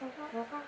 好好好。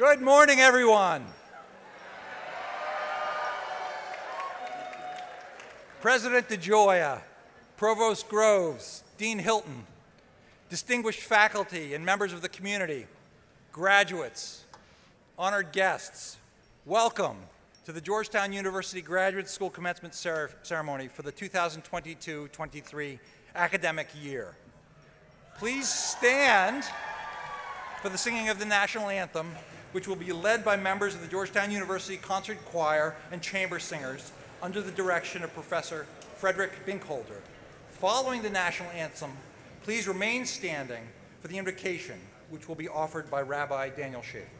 Good morning, everyone. President DeGioia, Provost Groves, Dean Hilton, distinguished faculty and members of the community, graduates, honored guests, welcome to the Georgetown University Graduate School Commencement Ceremony for the 2022-23 academic year. Please stand for the singing of the national anthem which will be led by members of the Georgetown University Concert Choir and Chamber Singers under the direction of Professor Frederick Binkholder. Following the national anthem, please remain standing for the invocation, which will be offered by Rabbi Daniel Schaefer.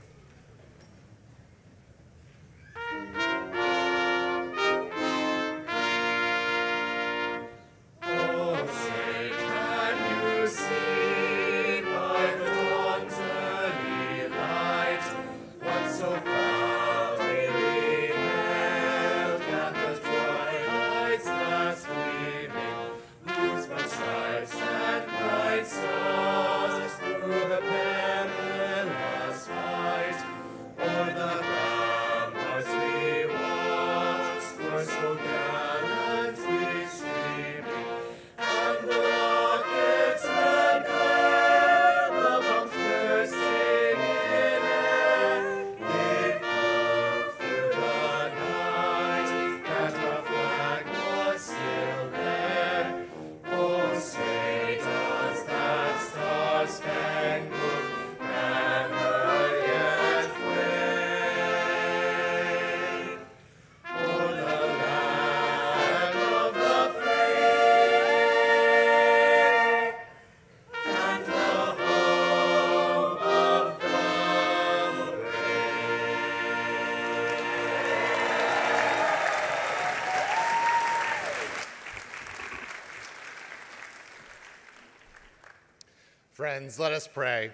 Friends, let us pray.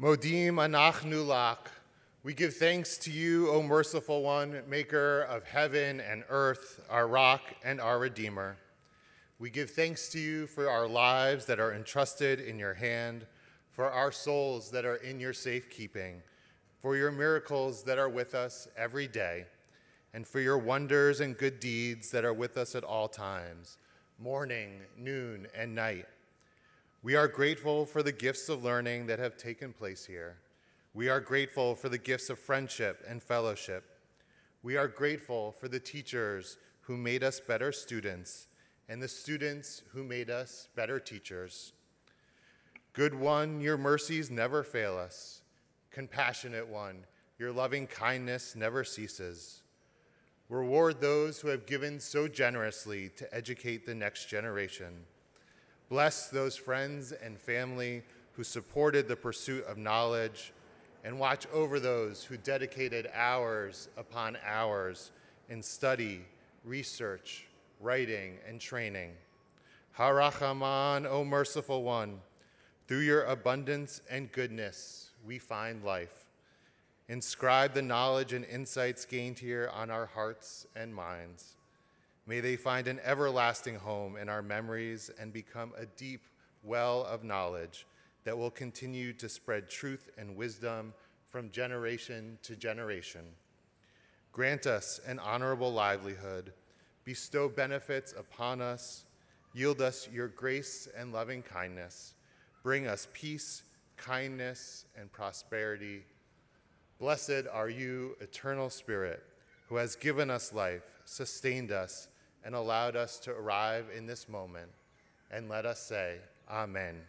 Modim anachnu lach. We give thanks to you, O merciful one, maker of heaven and earth, our rock and our redeemer. We give thanks to you for our lives that are entrusted in your hand, for our souls that are in your safekeeping, for your miracles that are with us every day, and for your wonders and good deeds that are with us at all times, morning, noon, and night. We are grateful for the gifts of learning that have taken place here. We are grateful for the gifts of friendship and fellowship. We are grateful for the teachers who made us better students and the students who made us better teachers. Good one, your mercies never fail us. Compassionate one, your loving kindness never ceases. Reward those who have given so generously to educate the next generation. Bless those friends and family who supported the pursuit of knowledge, and watch over those who dedicated hours upon hours in study, research, writing, and training. Harachaman, O merciful one, through your abundance and goodness, we find life. Inscribe the knowledge and insights gained here on our hearts and minds. May they find an everlasting home in our memories and become a deep well of knowledge that will continue to spread truth and wisdom from generation to generation. Grant us an honorable livelihood, bestow benefits upon us, yield us your grace and loving kindness, bring us peace, kindness, and prosperity. Blessed are you, eternal Spirit, who has given us life, sustained us, and allowed us to arrive in this moment. And let us say, Amen.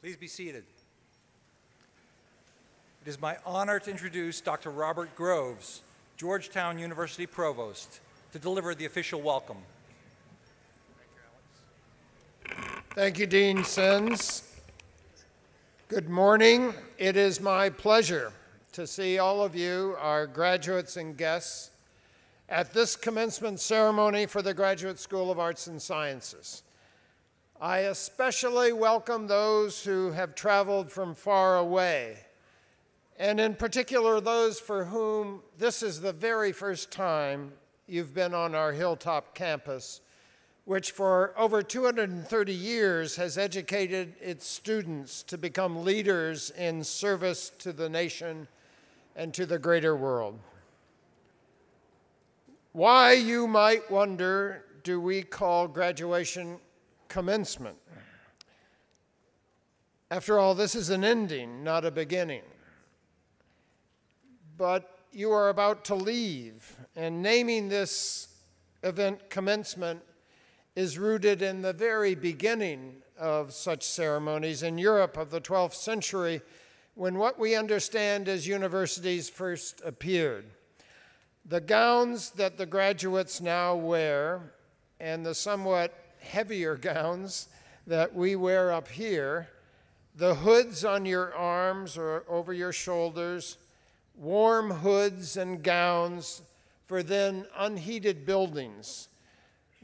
Please be seated. It is my honor to introduce Dr. Robert Groves, Georgetown University Provost, to deliver the official welcome. Thank you, Dean Sens. Good morning. It is my pleasure to see all of you, our graduates and guests, at this commencement ceremony for the Graduate School of Arts and Sciences. I especially welcome those who have traveled from far away, and in particular those for whom this is the very first time you've been on our Hilltop campus, which for over 230 years has educated its students to become leaders in service to the nation and to the greater world. Why, you might wonder, do we call graduation commencement? After all, this is an ending, not a beginning. But you are about to leave, and naming this event commencement is rooted in the very beginning of such ceremonies in Europe of the 12th century when what we understand as universities first appeared. The gowns that the graduates now wear and the somewhat heavier gowns that we wear up here, the hoods on your arms or over your shoulders, warm hoods and gowns for then unheated buildings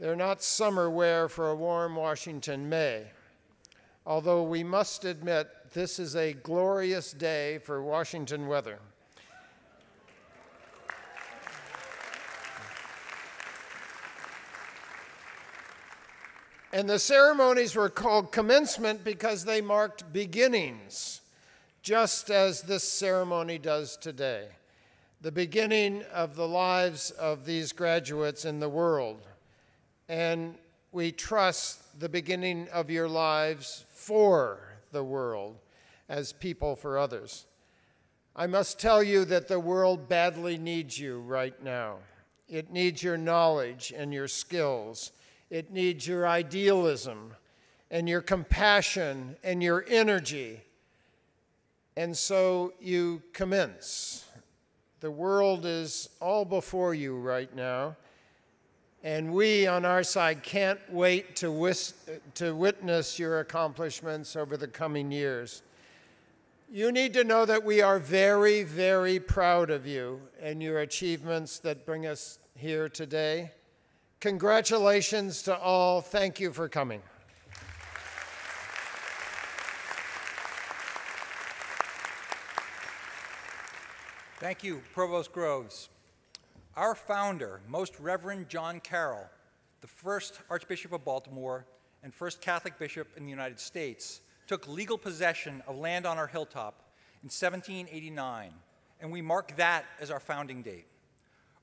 they're not summer wear for a warm Washington May. Although we must admit this is a glorious day for Washington weather. And the ceremonies were called commencement because they marked beginnings, just as this ceremony does today. The beginning of the lives of these graduates in the world and we trust the beginning of your lives for the world as people for others. I must tell you that the world badly needs you right now. It needs your knowledge and your skills. It needs your idealism and your compassion and your energy. And so you commence. The world is all before you right now. And we on our side can't wait to, to witness your accomplishments over the coming years. You need to know that we are very, very proud of you and your achievements that bring us here today. Congratulations to all. Thank you for coming. Thank you, Provost Groves. Our founder, Most Reverend John Carroll, the first Archbishop of Baltimore and first Catholic bishop in the United States, took legal possession of land on our hilltop in 1789, and we mark that as our founding date.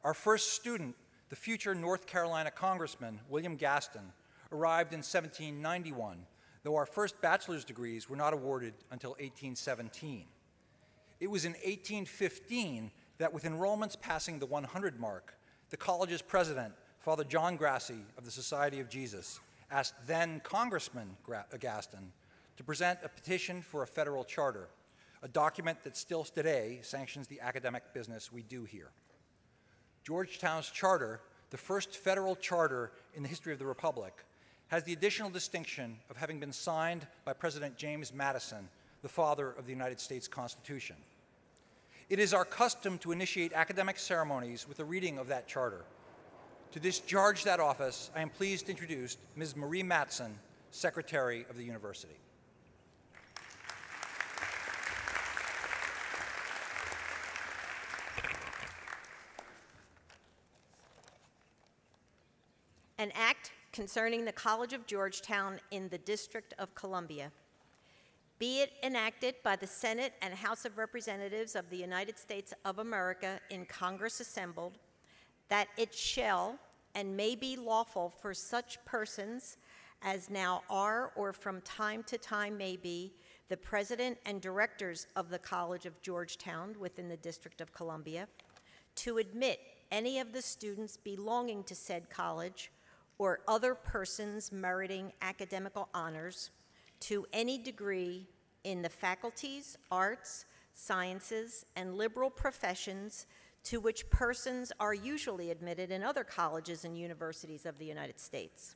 Our first student, the future North Carolina Congressman, William Gaston, arrived in 1791, though our first bachelor's degrees were not awarded until 1817. It was in 1815 that with enrollments passing the 100 mark, the college's president, Father John Grassi of the Society of Jesus, asked then Congressman Gaston to present a petition for a federal charter, a document that still today sanctions the academic business we do here. Georgetown's charter, the first federal charter in the history of the Republic, has the additional distinction of having been signed by President James Madison, the father of the United States Constitution. It is our custom to initiate academic ceremonies with a reading of that charter. To discharge that office, I am pleased to introduce Ms. Marie Matson, Secretary of the University. An act concerning the College of Georgetown in the District of Columbia. Be it enacted by the Senate and House of Representatives of the United States of America in Congress assembled, that it shall and may be lawful for such persons as now are or from time to time may be the president and directors of the College of Georgetown within the District of Columbia to admit any of the students belonging to said college or other persons meriting academical honors to any degree in the faculties, arts, sciences, and liberal professions to which persons are usually admitted in other colleges and universities of the United States,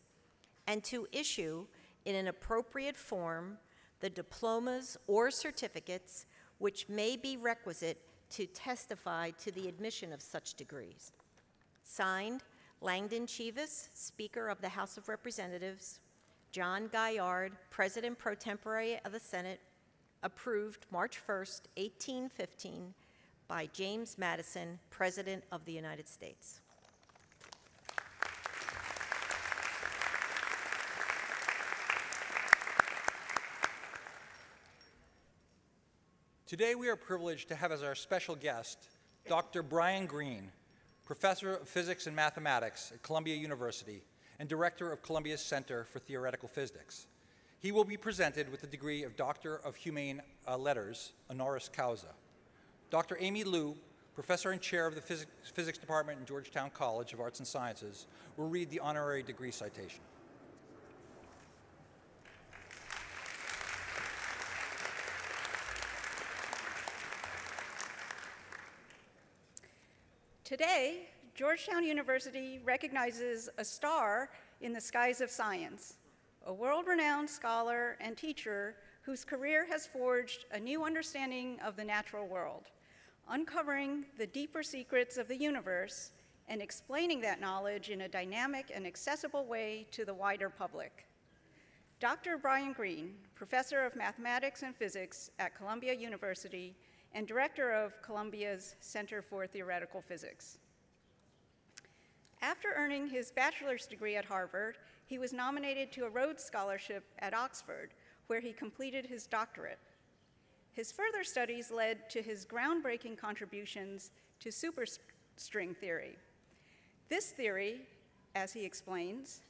and to issue in an appropriate form the diplomas or certificates which may be requisite to testify to the admission of such degrees. Signed, Langdon Cheves, Speaker of the House of Representatives, John Gaillard, President pro tempore of the Senate, approved March 1st, 1815, by James Madison, President of the United States. Today we are privileged to have as our special guest Dr. Brian Greene, Professor of Physics and Mathematics at Columbia University and Director of Columbia's Center for Theoretical Physics. He will be presented with the degree of Doctor of Humane uh, Letters, honoris causa. Dr. Amy Liu, professor and chair of the Physics, Physics Department in Georgetown College of Arts and Sciences, will read the honorary degree citation. Today, Georgetown University recognizes a star in the skies of science, a world-renowned scholar and teacher whose career has forged a new understanding of the natural world, uncovering the deeper secrets of the universe and explaining that knowledge in a dynamic and accessible way to the wider public. Dr. Brian Greene, professor of mathematics and physics at Columbia University and director of Columbia's Center for Theoretical Physics. After earning his bachelor's degree at Harvard, he was nominated to a Rhodes Scholarship at Oxford, where he completed his doctorate. His further studies led to his groundbreaking contributions to superstring theory. This theory, as he explains,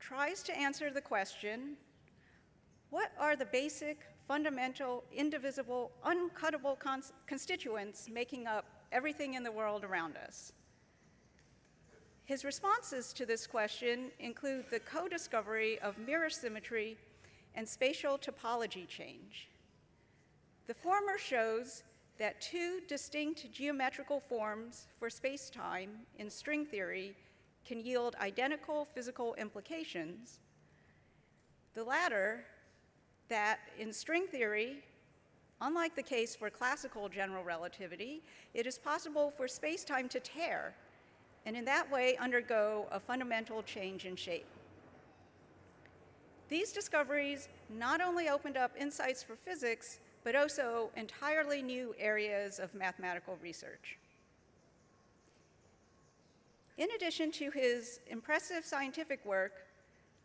tries to answer the question, what are the basic fundamental, indivisible, uncuttable constituents making up everything in the world around us. His responses to this question include the co-discovery of mirror symmetry and spatial topology change. The former shows that two distinct geometrical forms for space-time in string theory can yield identical physical implications. The latter that in string theory, unlike the case for classical general relativity, it is possible for space-time to tear, and in that way undergo a fundamental change in shape. These discoveries not only opened up insights for physics, but also entirely new areas of mathematical research. In addition to his impressive scientific work,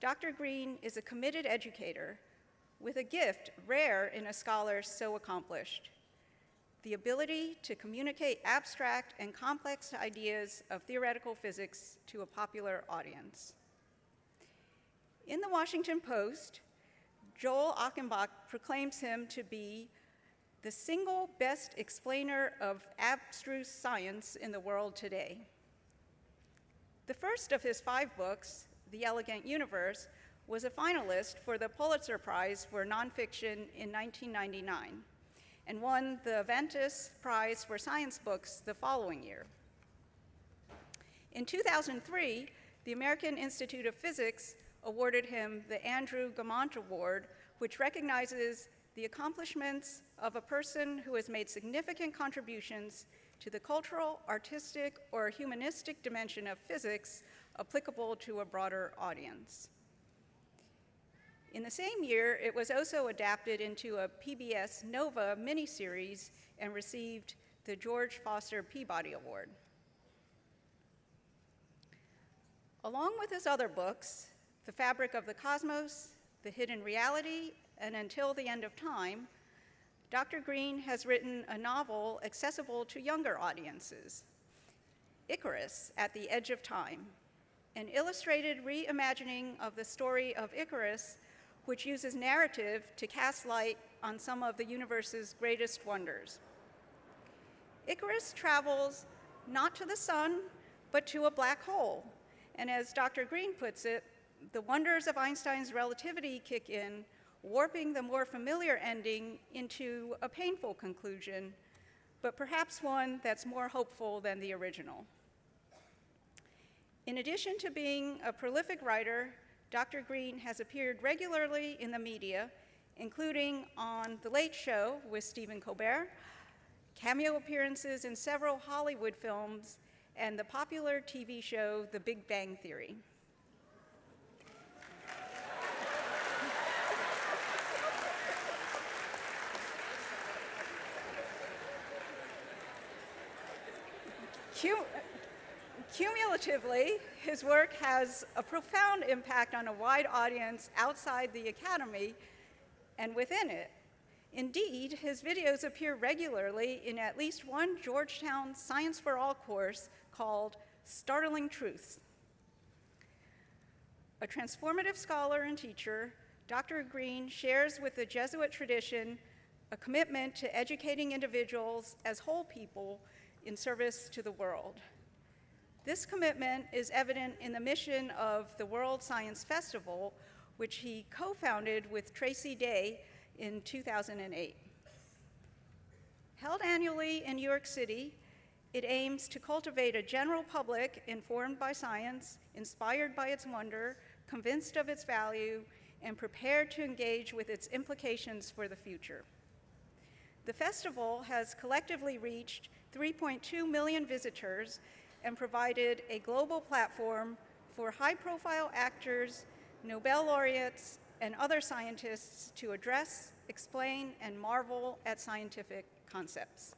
Dr. Greene is a committed educator with a gift rare in a scholar so accomplished the ability to communicate abstract and complex ideas of theoretical physics to a popular audience. In the Washington Post, Joel Achenbach proclaims him to be the single best explainer of abstruse science in the world today. The first of his five books, The Elegant Universe, was a finalist for the Pulitzer Prize for Nonfiction in 1999 and won the Aventis Prize for Science Books the following year. In 2003, the American Institute of Physics awarded him the Andrew Gemant Award, which recognizes the accomplishments of a person who has made significant contributions to the cultural, artistic, or humanistic dimension of physics applicable to a broader audience. In the same year, it was also adapted into a PBS Nova miniseries and received the George Foster Peabody Award. Along with his other books, The Fabric of the Cosmos, The Hidden Reality, and Until the End of Time, Dr. Greene has written a novel accessible to younger audiences, Icarus at the Edge of Time, an illustrated reimagining of the story of Icarus which uses narrative to cast light on some of the universe's greatest wonders. Icarus travels not to the sun, but to a black hole. And as Dr. Greene puts it, the wonders of Einstein's relativity kick in, warping the more familiar ending into a painful conclusion, but perhaps one that's more hopeful than the original. In addition to being a prolific writer, Dr. Greene has appeared regularly in the media, including on The Late Show with Stephen Colbert, cameo appearances in several Hollywood films, and the popular TV show The Big Bang Theory. Cumulatively, his work has a profound impact on a wide audience outside the academy and within it. Indeed, his videos appear regularly in at least one Georgetown Science for All course called Startling Truths. A transformative scholar and teacher, Dr. Greene shares with the Jesuit tradition a commitment to educating individuals as whole people in service to the world. This commitment is evident in the mission of the World Science Festival, which he co founded with Tracy Day in 2008. Held annually in New York City, it aims to cultivate a general public informed by science, inspired by its wonder, convinced of its value, and prepared to engage with its implications for the future. The festival has collectively reached 3.2 million visitors and provided a global platform for high profile actors, Nobel laureates, and other scientists to address, explain, and marvel at scientific concepts.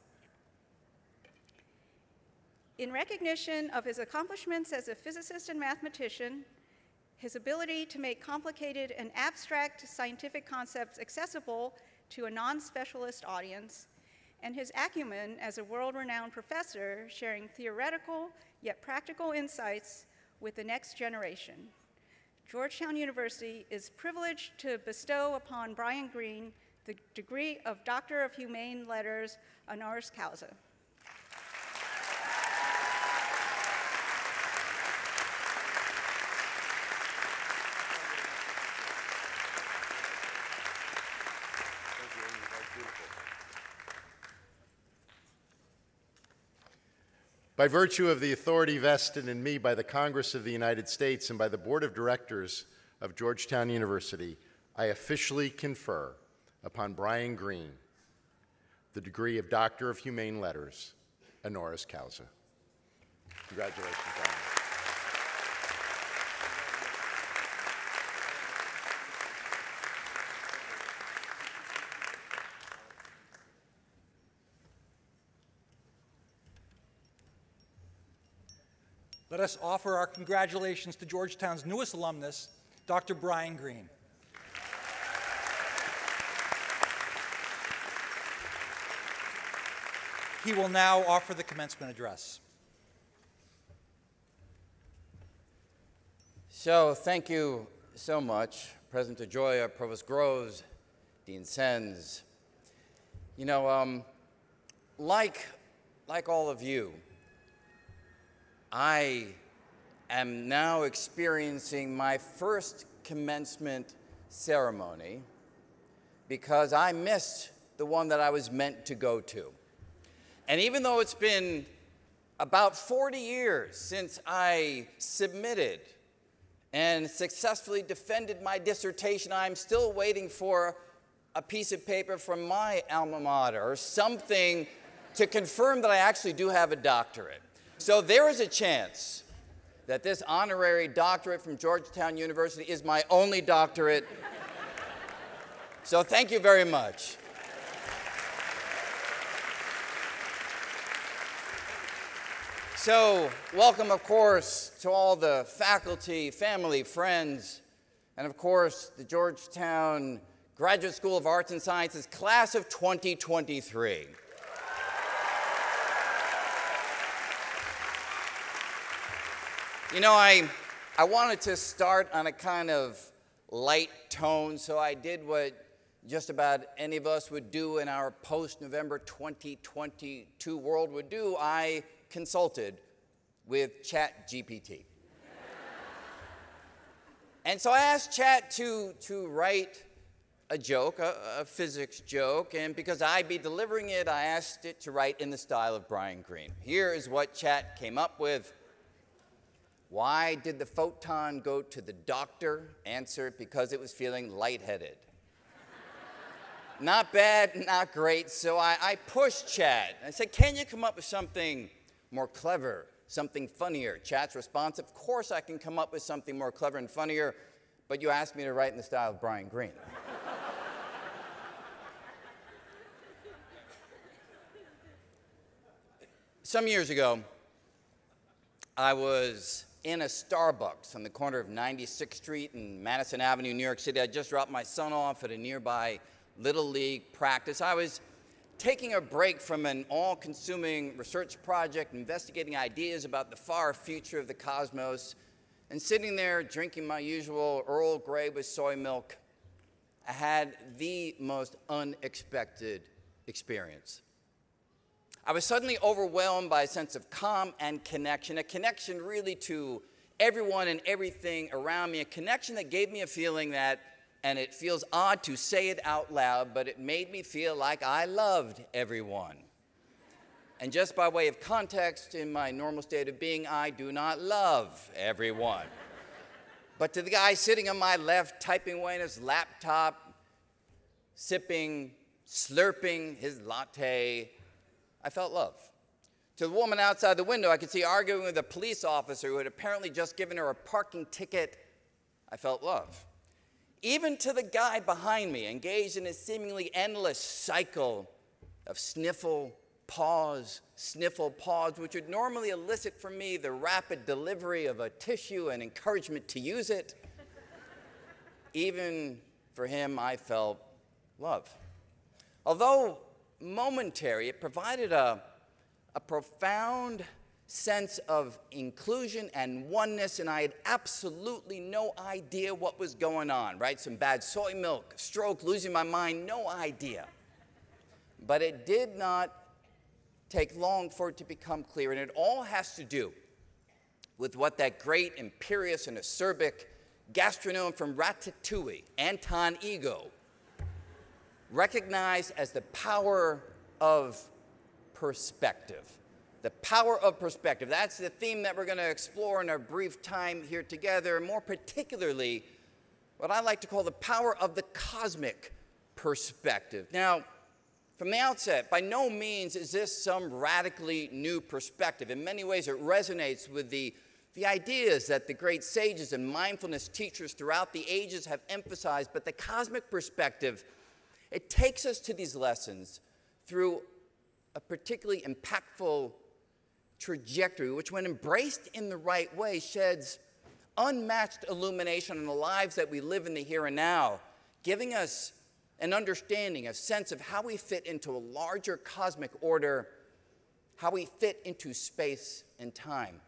In recognition of his accomplishments as a physicist and mathematician, his ability to make complicated and abstract scientific concepts accessible to a non specialist audience, and his acumen as a world renowned professor sharing theoretical yet practical insights with the next generation. Georgetown University is privileged to bestow upon Brian Greene the degree of Doctor of Humane Letters honoris causa. By virtue of the authority vested in me by the Congress of the United States and by the Board of Directors of Georgetown University, I officially confer upon Brian Greene the degree of Doctor of Humane Letters, honoris causa. Congratulations, us offer our congratulations to Georgetown's newest alumnus, Dr. Brian Greene. He will now offer the commencement address. So, thank you so much, President DeGioia, Provost Groves, Dean Sens. You know, um, like, like all of you, I am now experiencing my first commencement ceremony because I missed the one that I was meant to go to. And even though it's been about 40 years since I submitted and successfully defended my dissertation, I'm still waiting for a piece of paper from my alma mater or something to confirm that I actually do have a doctorate. So there is a chance that this honorary doctorate from Georgetown University is my only doctorate. so thank you very much. So, welcome, of course, to all the faculty, family, friends, and of course, the Georgetown Graduate School of Arts and Sciences class of 2023. You know, I, I wanted to start on a kind of light tone, so I did what just about any of us would do in our post November 2022 world would do. I consulted with Chat GPT. and so I asked Chat to, to write a joke, a, a, physics joke, and because I'd be delivering it, I asked it to write in the style of Brian Greene. Here is what Chat came up with. Why did the photon go to the doctor? Answer, because it was feeling lightheaded. not bad, not great, so I, I pushed Chat. I said, can you come up with something more clever, something funnier? Chat's response, of course I can come up with something more clever and funnier, but you asked me to write in the style of Brian Greene. Some years ago, I was in a Starbucks on the corner of 96th Street and Madison Avenue, New York City. I just dropped my son off at a nearby Little League practice. I was taking a break from an all consuming research project, investigating ideas about the far future of the cosmos, and sitting there drinking my usual Earl Grey with soy milk I had the most unexpected experience. I was suddenly overwhelmed by a sense of calm and connection, a connection really to everyone and everything around me, a connection that gave me a feeling that, and it feels odd to say it out loud, but it made me feel like I loved everyone. And just by way of context, in my normal state of being, I do not love everyone. but to the guy sitting on my left, typing away on his laptop, sipping, slurping his latte, I felt love. To the woman outside the window, I could see arguing with a police officer who had apparently just given her a parking ticket. I felt love. Even to the guy behind me, engaged in a seemingly endless cycle of sniffle, pause, sniffle, pause, which would normally elicit from me the rapid delivery of a tissue and encouragement to use it. Even for him, I felt love. Although momentary, it provided a, a profound sense of inclusion and oneness, and I had absolutely no idea what was going on, right? Some bad soy milk, stroke, losing my mind, no idea. But it did not take long for it to become clear, and it all has to do with what that great, imperious, and acerbic gastronome from Ratatouille, Anton Ego, recognized as the power of perspective. The power of perspective. That's the theme that we're going to explore in our brief time here together, more particularly what I like to call the power of the cosmic perspective. Now, from the outset, by no means is this some radically new perspective. In many ways, it resonates with the, the ideas that the great sages and mindfulness teachers throughout the ages have emphasized, but the cosmic perspective it takes us to these lessons through a particularly impactful trajectory, which, when embraced in the right way, sheds unmatched illumination on the lives that we live in the here and now, giving us an understanding, a sense of how we fit into a larger cosmic order, how we fit into space and time.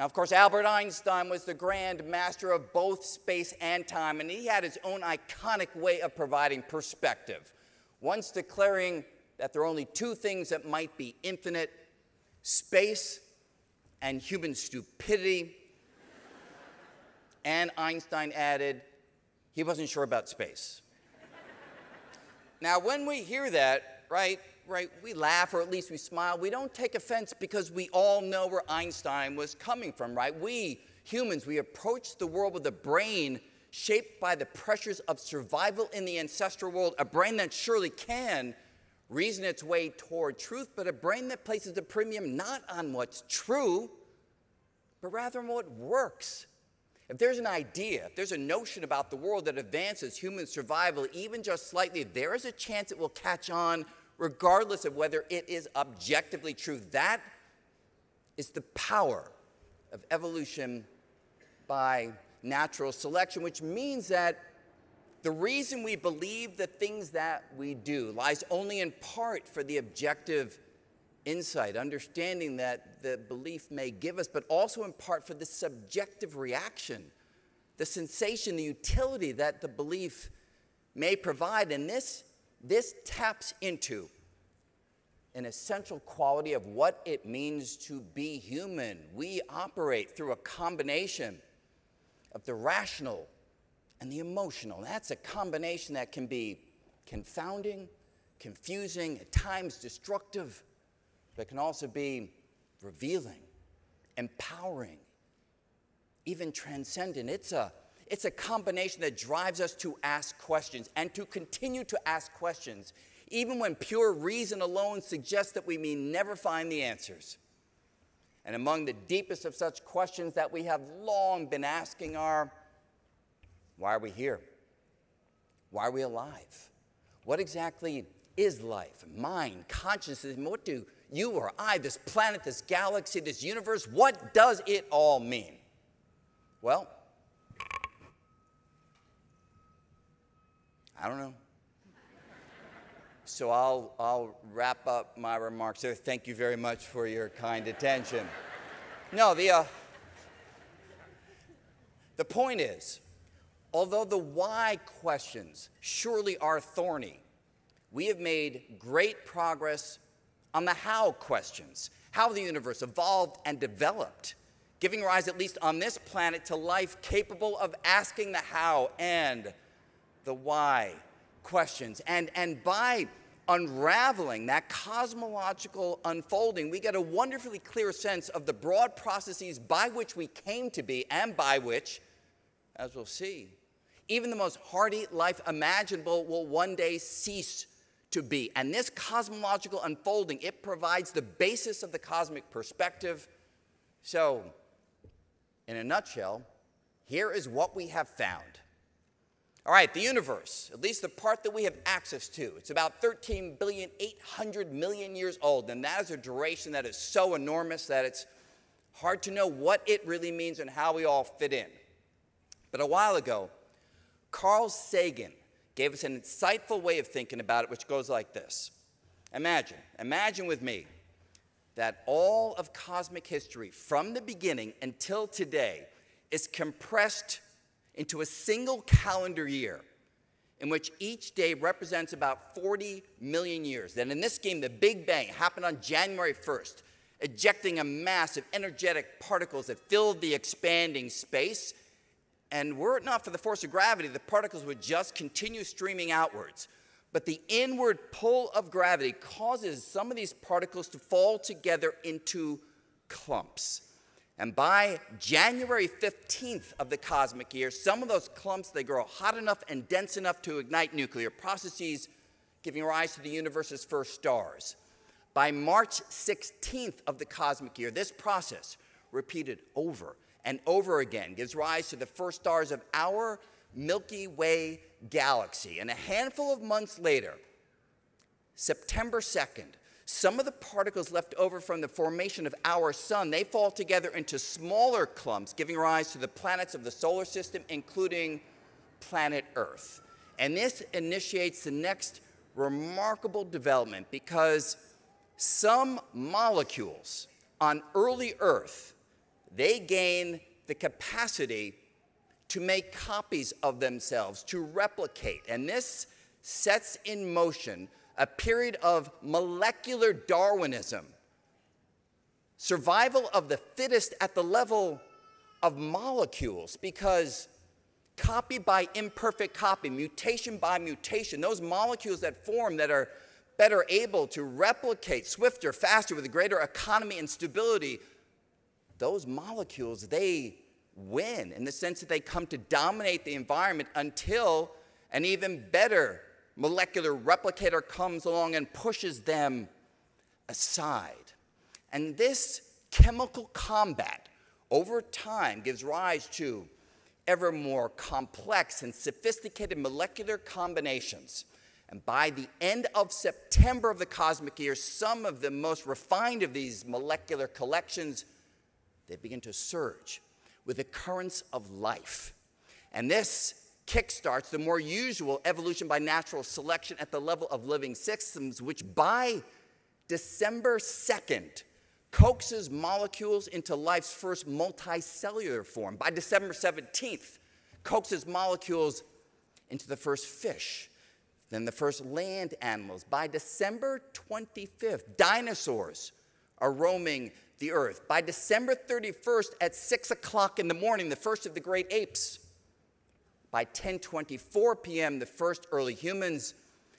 Now, of course, Albert Einstein was the grand master of both space and time, and he had his own iconic way of providing perspective. Once declaring that there are only two things that might be infinite space and human stupidity. and Einstein added, he wasn't sure about space. now, when we hear that, right, right, we laugh or at least we smile. We don't take offense because we all know where Einstein was coming from, right? We humans, we approach the world with a brain shaped by the pressures of survival in the ancestral world, a brain that surely can reason its way toward truth, but a brain that places a premium not on what's true, but rather on what works. If there's an idea, if there's a notion about the world that advances human survival even just slightly, there is a chance it will catch on regardless of whether it is objectively true. That is the power of evolution by natural selection, which means that the reason we believe the things that we do lies only in part for the objective insight, understanding that the belief may give us, but also in part for the subjective reaction, the sensation, the utility that the belief may provide. And this this taps into an essential quality of what it means to be human. We operate through a combination of the rational and the emotional. That's a combination that can be confounding, confusing, at times destructive, but can also be revealing, empowering, even transcendent. It's a it's a combination that drives us to ask questions and to continue to ask questions, even when pure reason alone suggests that we may never find the answers. And among the deepest of such questions that we have long been asking are why are we here? Why are we alive? What exactly is life, mind, consciousness? What do you or I, this planet, this galaxy, this universe, what does it all mean? Well, I don't know. So I'll, I'll wrap up my remarks there. Thank you very much for your kind attention. No, the, uh, the point is, Although the why questions surely are thorny, we have made great progress on the how questions how the universe evolved and developed, giving rise, at least on this planet, to life capable of asking the how and the why questions. And, and by unraveling that cosmological unfolding, we get a wonderfully clear sense of the broad processes by which we came to be and by which, as we'll see, even the most hardy life imaginable will one day cease to be. And this cosmological unfolding, it provides the basis of the cosmic perspective. So, in a nutshell, here is what we have found. All right, the universe, at least the part that we have access to, it's about 13 billion 800 million years old, and that is a duration that is so enormous that it's hard to know what it really means and how we all fit in. But a while ago, Carl Sagan gave us an insightful way of thinking about it, which goes like this Imagine, imagine with me that all of cosmic history from the beginning until today is compressed into a single calendar year in which each day represents about 40 million years. Then in this game, the Big Bang happened on January 1st, ejecting a mass of energetic particles that filled the expanding space and were it not for the force of gravity, the particles would just continue streaming outwards. But the inward pull of gravity causes some of these particles to fall together into clumps. And by January 15th of the cosmic year, some of those clumps they grow hot enough and dense enough to ignite nuclear processes, giving rise to the universe's first stars. By March 16th of the cosmic year, this process repeated over and over again gives rise to the first stars of our Milky Way galaxy. And a handful of months later, September 2nd, some of the particles left over from the formation of our sun, they fall together into smaller clumps, giving rise to the planets of the solar system, including planet Earth. And this initiates the next remarkable development because some molecules on early Earth they gain the capacity to make copies of themselves, to replicate. And this sets in motion a period of molecular Darwinism, survival of the fittest at the level of molecules, because copy by imperfect copy, mutation by mutation, those molecules that form that are better able to replicate swifter, faster, with a greater economy and stability those molecules, they win in the sense that they come to dominate the environment until an even better molecular replicator comes along and pushes them aside. And this chemical combat over time gives rise to ever more complex and sophisticated molecular combinations. And by the end of September of the cosmic year, some of the most refined of these molecular collections they begin to surge with the currents of life. And this kickstarts the more usual evolution by natural selection at the level of living systems, which by December 2nd coaxes molecules into life's first multicellular form. By December 17th, coaxes molecules into the first fish, then the first land animals. By December 25th, dinosaurs are roaming the earth. By December 31st at 6 o'clock in the morning, the first of the great apes. By 10:24 p.m., the first early humans.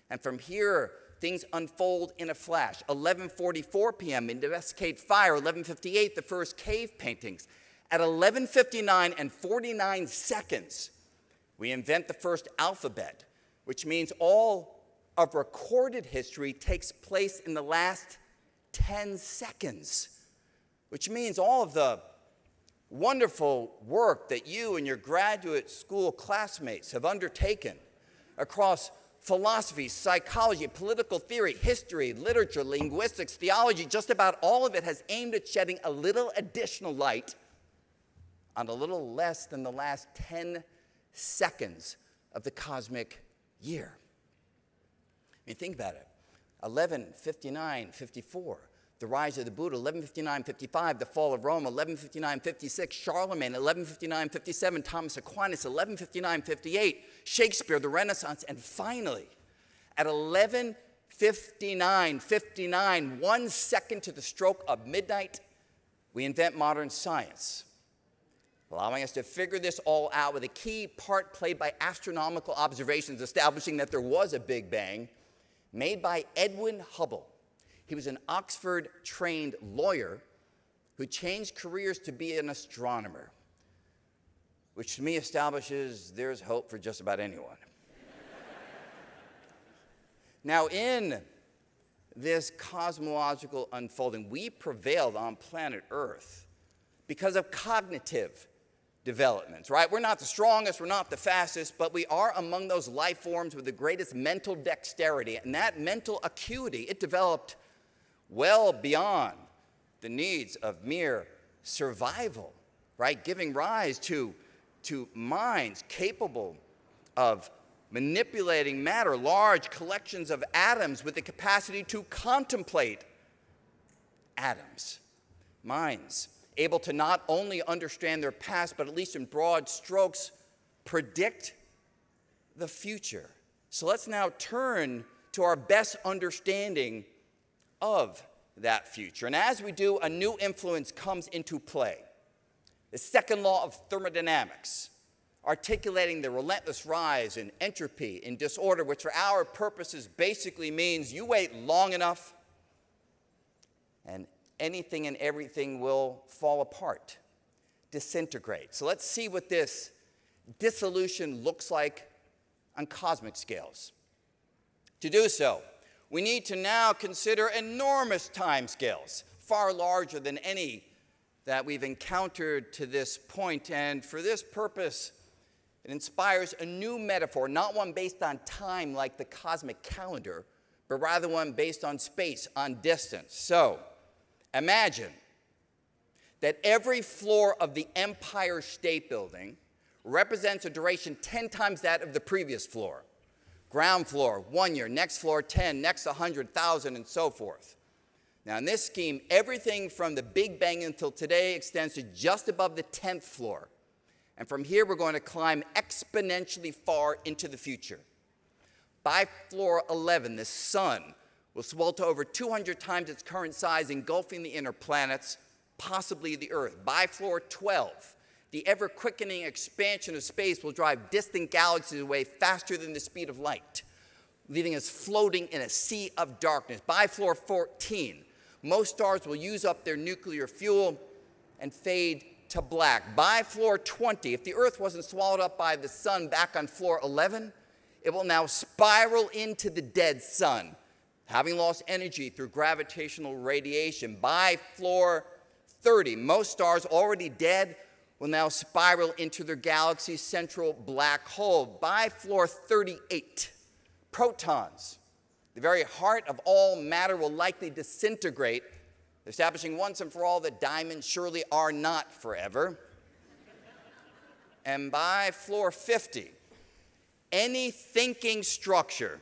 And from here, things unfold in a flash. 11:44 p.m., investigate fire. 11:58, the first cave paintings. At 11:59 and 49 seconds, we invent the first alphabet, which means all of recorded history takes place in the last 10 seconds which means all of the wonderful work that you and your graduate school classmates have undertaken across philosophy, psychology, political theory, history, literature, linguistics, theology, just about all of it has aimed at shedding a little additional light on a little less than the last 10 seconds of the cosmic year. I mean, think about it 11, 59, 54 the rise of the Buddha, 1159-55, the fall of Rome, 1159-56, Charlemagne, 1159-57, Thomas Aquinas, 1159-58, Shakespeare, the Renaissance, and finally, at 1159-59, one second to the stroke of midnight, we invent modern science, allowing us to figure this all out with a key part played by astronomical observations establishing that there was a Big Bang made by Edwin Hubble. He was an Oxford trained lawyer who changed careers to be an astronomer, which to me establishes there's hope for just about anyone. now, in this cosmological unfolding, we prevailed on planet Earth because of cognitive developments, right? We're not the strongest, we're not the fastest, but we are among those life forms with the greatest mental dexterity. And that mental acuity, it developed well beyond the needs of mere survival, right? Giving rise to, to minds capable of manipulating matter, large collections of atoms with the capacity to contemplate atoms, minds able to not only understand their past, but at least in broad strokes, predict the future. So let's now turn to our best understanding of that future. And as we do, a new influence comes into play. The second law of thermodynamics, articulating the relentless rise in entropy in disorder, which for our purposes basically means you wait long enough and anything and everything will fall apart, disintegrate. So let's see what this dissolution looks like on cosmic scales. To do so, we need to now consider enormous time scales, far larger than any that we've encountered to this point. And for this purpose, it inspires a new metaphor, not one based on time like the cosmic calendar, but rather one based on space, on distance. So, Imagine that every floor of the Empire State Building represents a duration 10 times that of the previous floor. Ground floor, one year, next floor, 10, next 100,000, and so forth. Now, in this scheme, everything from the Big Bang until today extends to just above the 10th floor. And from here, we're going to climb exponentially far into the future. By floor 11, the sun will swell to over 200 times its current size, engulfing the inner planets, possibly the Earth. By floor 12, the ever quickening expansion of space will drive distant galaxies away faster than the speed of light, leaving us floating in a sea of darkness. By floor 14, most stars will use up their nuclear fuel and fade to black. By floor 20, if the Earth wasn't swallowed up by the sun back on floor 11, it will now spiral into the dead sun having lost energy through gravitational radiation. By floor 30, most stars already dead will now spiral into their galaxy's central black hole. By floor 38, protons, the very heart of all matter, will likely disintegrate, establishing once and for all that diamonds surely are not forever. and by floor 50, any thinking structure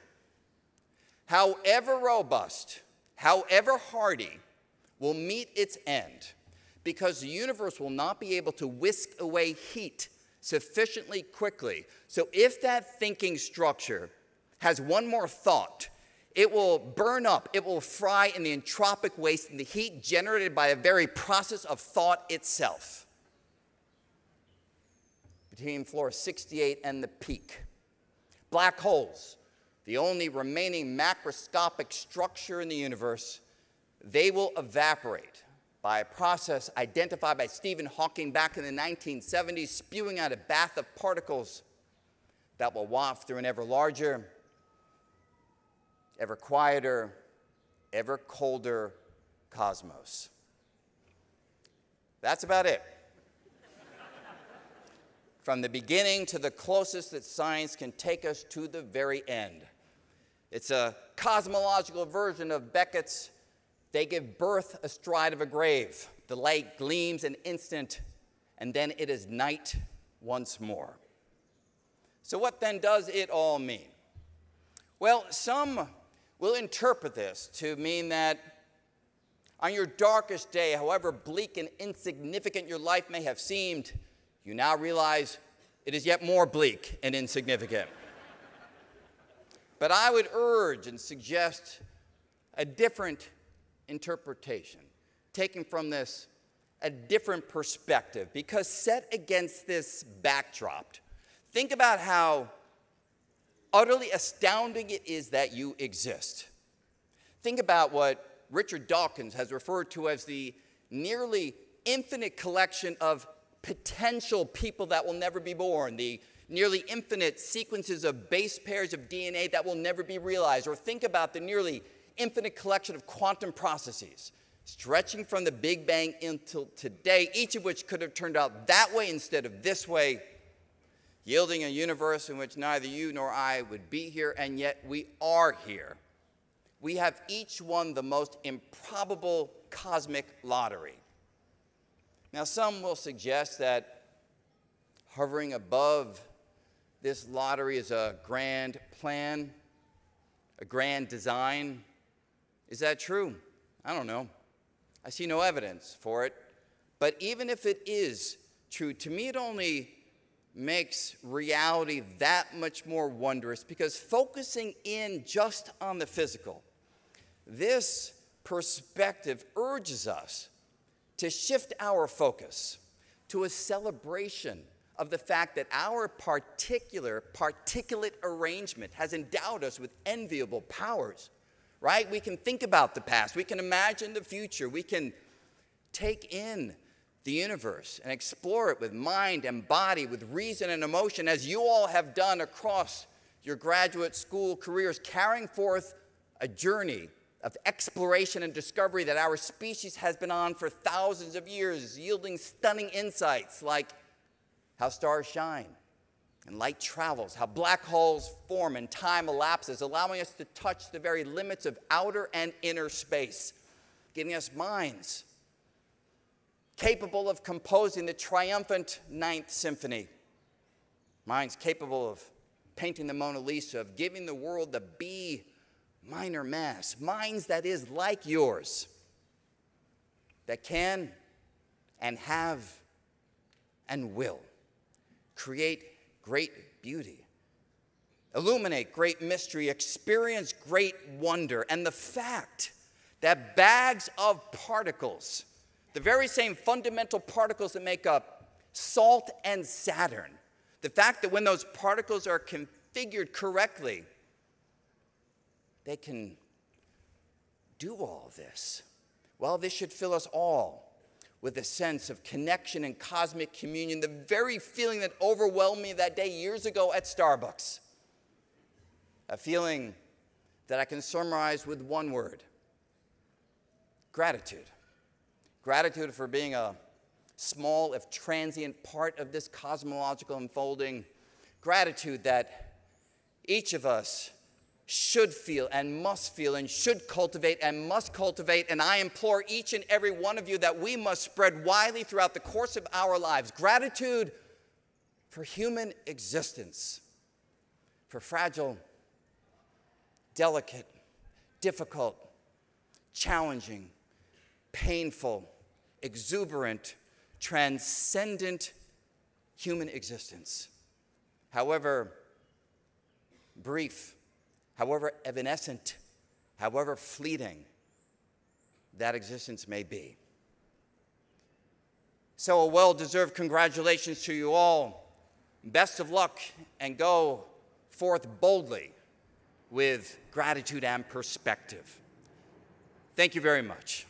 however robust, however hardy, will meet its end because the universe will not be able to whisk away heat sufficiently quickly. So, if that thinking structure has one more thought, it will burn up, it will fry in the entropic waste and the heat generated by the very process of thought itself. Between floor 68 and the peak, black holes the only remaining macroscopic structure in the universe, they will evaporate by a process identified by Stephen Hawking back in the 1970s, spewing out a bath of particles that will waft through an ever larger, ever quieter, ever colder cosmos. That's about it. From the beginning to the closest that science can take us to the very end. It's a cosmological version of Beckett's They Give Birth Astride of a Grave. The light gleams an instant, and then it is night once more. So, what then does it all mean? Well, some will interpret this to mean that On your darkest day, however bleak and insignificant your life may have seemed, you now realize it is yet more bleak and insignificant. but I would urge and suggest a different interpretation, taken from this a different perspective, because set against this backdrop, think about how utterly astounding it is that you exist. Think about what Richard Dawkins has referred to as the nearly infinite collection of potential people that will never be born, the nearly infinite sequences of base pairs of DNA that will never be realized. Or think about the nearly infinite collection of quantum processes stretching from the Big Bang until today, each of which could have turned out that way instead of this way, yielding a universe in which neither you nor I would be here, and yet we are here. We have each won the most improbable cosmic lottery. Now, some will suggest that hovering above this lottery is a grand plan, a grand design. Is that true? I don't know. I see no evidence for it. But even if it is true, to me it only makes reality that much more wondrous because focusing in just on the physical, this perspective urges us to shift our focus to a celebration of the fact that our particular particulate arrangement has endowed us with enviable powers right? We can think about the past, we can imagine the future, we can take in the universe and explore it with mind and body, with reason and emotion, as you all have done across your graduate school careers, carrying forth a journey of exploration and discovery that our species has been on for thousands of years, yielding stunning insights like how stars shine, and light travels, how black holes form and time elapses, allowing us to touch the very limits of outer and inner space, giving us minds capable of composing the triumphant Ninth Symphony, minds capable of painting the Mona Lisa, of giving the world the B minor mass, minds that is like yours, that can and have and will create great beauty. Illuminate great mystery, experience great wonder, and the fact that bags of particles, the very same fundamental particles that make up salt and Saturn, the fact that when those particles are configured correctly, they can do all this. Well, this should fill us all with a sense of connection and cosmic communion, the very feeling that overwhelmed me that day years ago at Starbucks. A feeling that I can summarize with one word gratitude. Gratitude for being a small, if transient, part of this cosmological unfolding. Gratitude that each of us should feel and must feel and should cultivate and must cultivate. And I implore each and every one of you that we must spread widely throughout the course of our lives gratitude for human existence, for fragile, delicate, difficult, challenging, painful, exuberant, transcendent human existence. However brief, however evanescent, however fleeting that existence may be. So, a well deserved congratulations to you all. Best of luck and go forth boldly with gratitude and perspective. Thank you very much.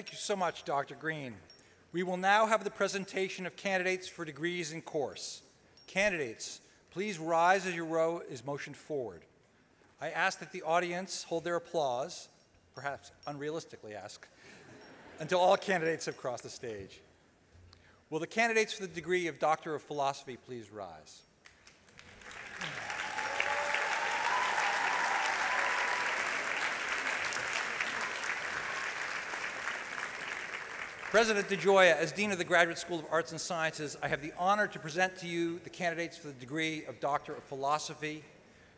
Thank you so much, Dr. Greene. We will now have the presentation of candidates for degrees in course. Candidates, please rise as your row is motioned forward. I ask that the audience hold their applause, perhaps unrealistically ask, until all candidates have crossed the stage. Will the candidates for the degree of Doctor of Philosophy please rise? President DeGioia, as Dean of the Graduate School of Arts and Sciences, I have the honor to present to you the candidates for the degree of Doctor of Philosophy.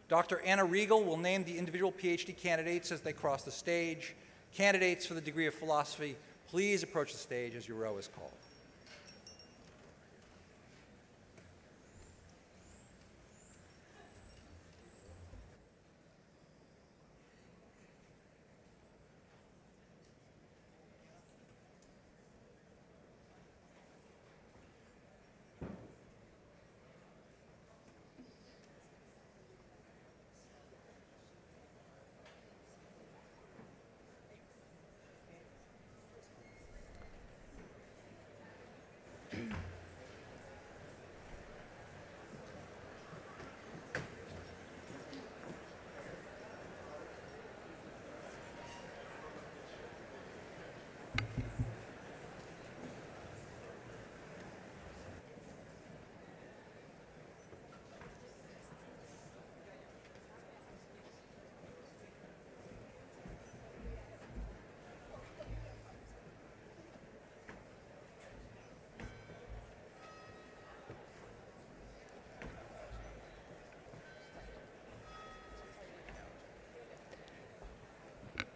Dr. Anna Riegel will name the individual PhD candidates as they cross the stage. Candidates for the degree of philosophy, please approach the stage as your row is called.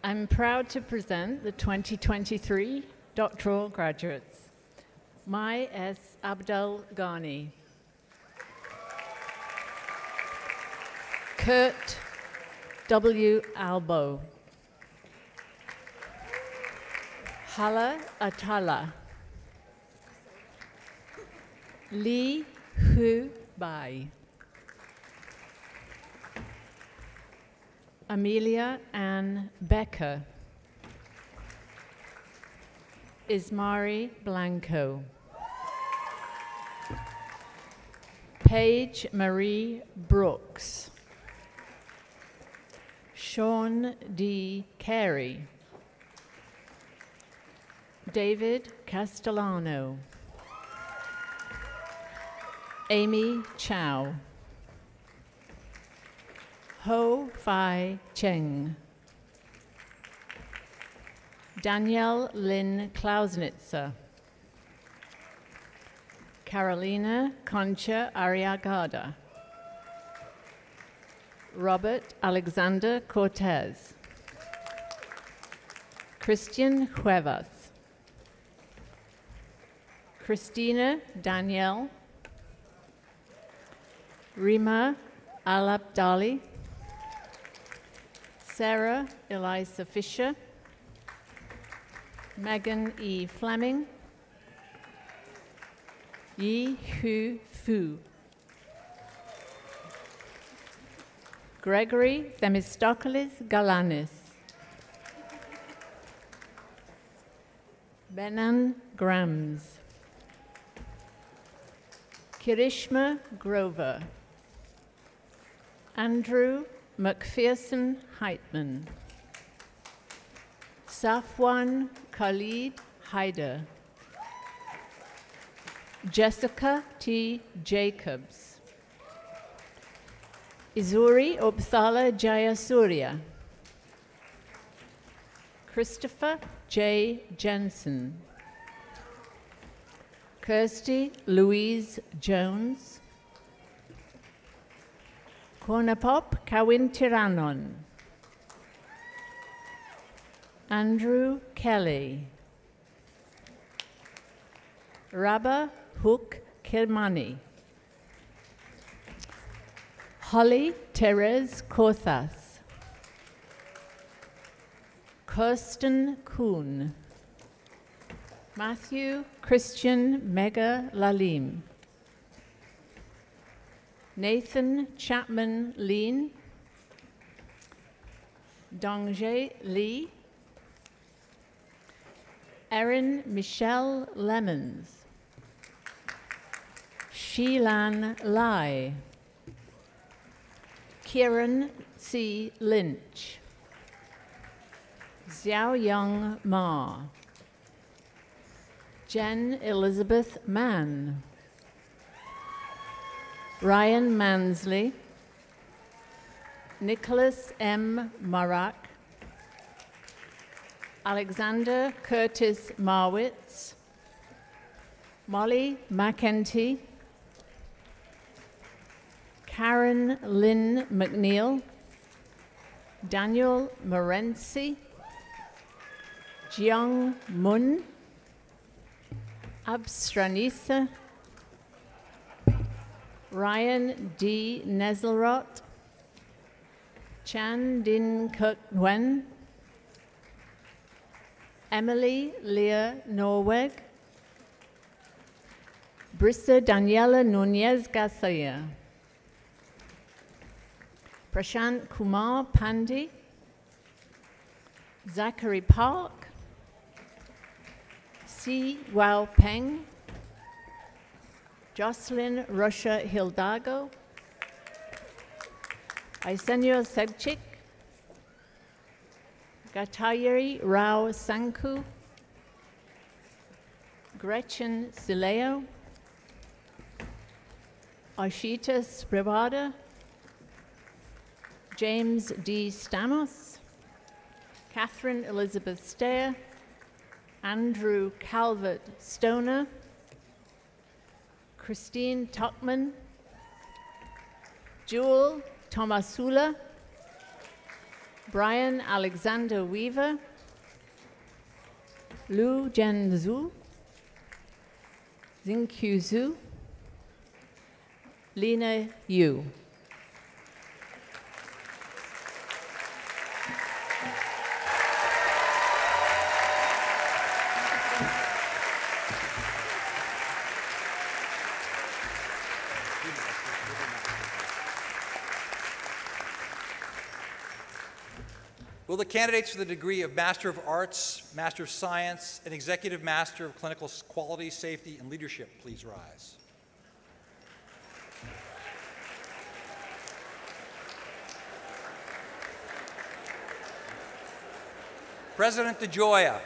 I'm proud to present the 2023 doctoral graduates. Mai S. Abdel Ghani. Kurt W. Albo. Hala Atala. Li Hu Bai. Amelia Ann Becker. Ismari Blanco. Paige Marie Brooks. Sean D. Carey. David Castellano. Amy Chow. Ho Fai Cheng. Danielle Lynn Klausnitzer. Carolina Concha Arriagada. Robert Alexander Cortez. Christian Cuevas. Christina Danielle. Rima Alabdali. Sarah Eliza Fisher. Megan E. Fleming. Yi Hu Fu. Gregory Themistocles Galanis. Benan Grams. Kirishma Grover. Andrew McPherson Heitman. Safwan Khalid Haider. Jessica T. Jacobs. Izuri Opsala Jayasuriya. Christopher J. Jensen. Kirsty Louise Jones. Cornapop Kawin Tiranon. Andrew Kelly. Rabba Hook Kilmani. Holly Therese Kothas. Kirsten Kuhn. Matthew Christian Mega Lalim. Nathan Chapman Lean. Dongjae Lee. Erin Michelle Lemons. Sheelan Lai. Kieran C. Lynch. Xiao Young Ma. Jen Elizabeth Mann. Ryan Mansley. Nicholas M. Marak. Alexander Curtis Marwitz. Molly McEntee. Karen Lynn McNeil. Daniel Morenci. Jiang Mun. Abstranisa. Ryan D. Nezelrot. Chan Din Kut Nguyen. Emily Leah Norweg. Brissa Daniela Nunez Garcia. Prashant Kumar Pandey. Zachary Park. Si Wao Peng. Jocelyn Russia Hildago. Arsenio Segchik. Gatayeri Rao Sanku. Gretchen Sileo. Ashita Sprivada. James D. Stamos. Catherine Elizabeth Stair. Andrew Calvert Stoner. Christine Tuckman. Jewel Tomasula. Brian Alexander Weaver. Lu Zhenzu. Xinkyu Zhu. Lina Yu. Will the candidates for the degree of Master of Arts, Master of Science, and Executive Master of Clinical Quality, Safety, and Leadership please rise? President DeGioia,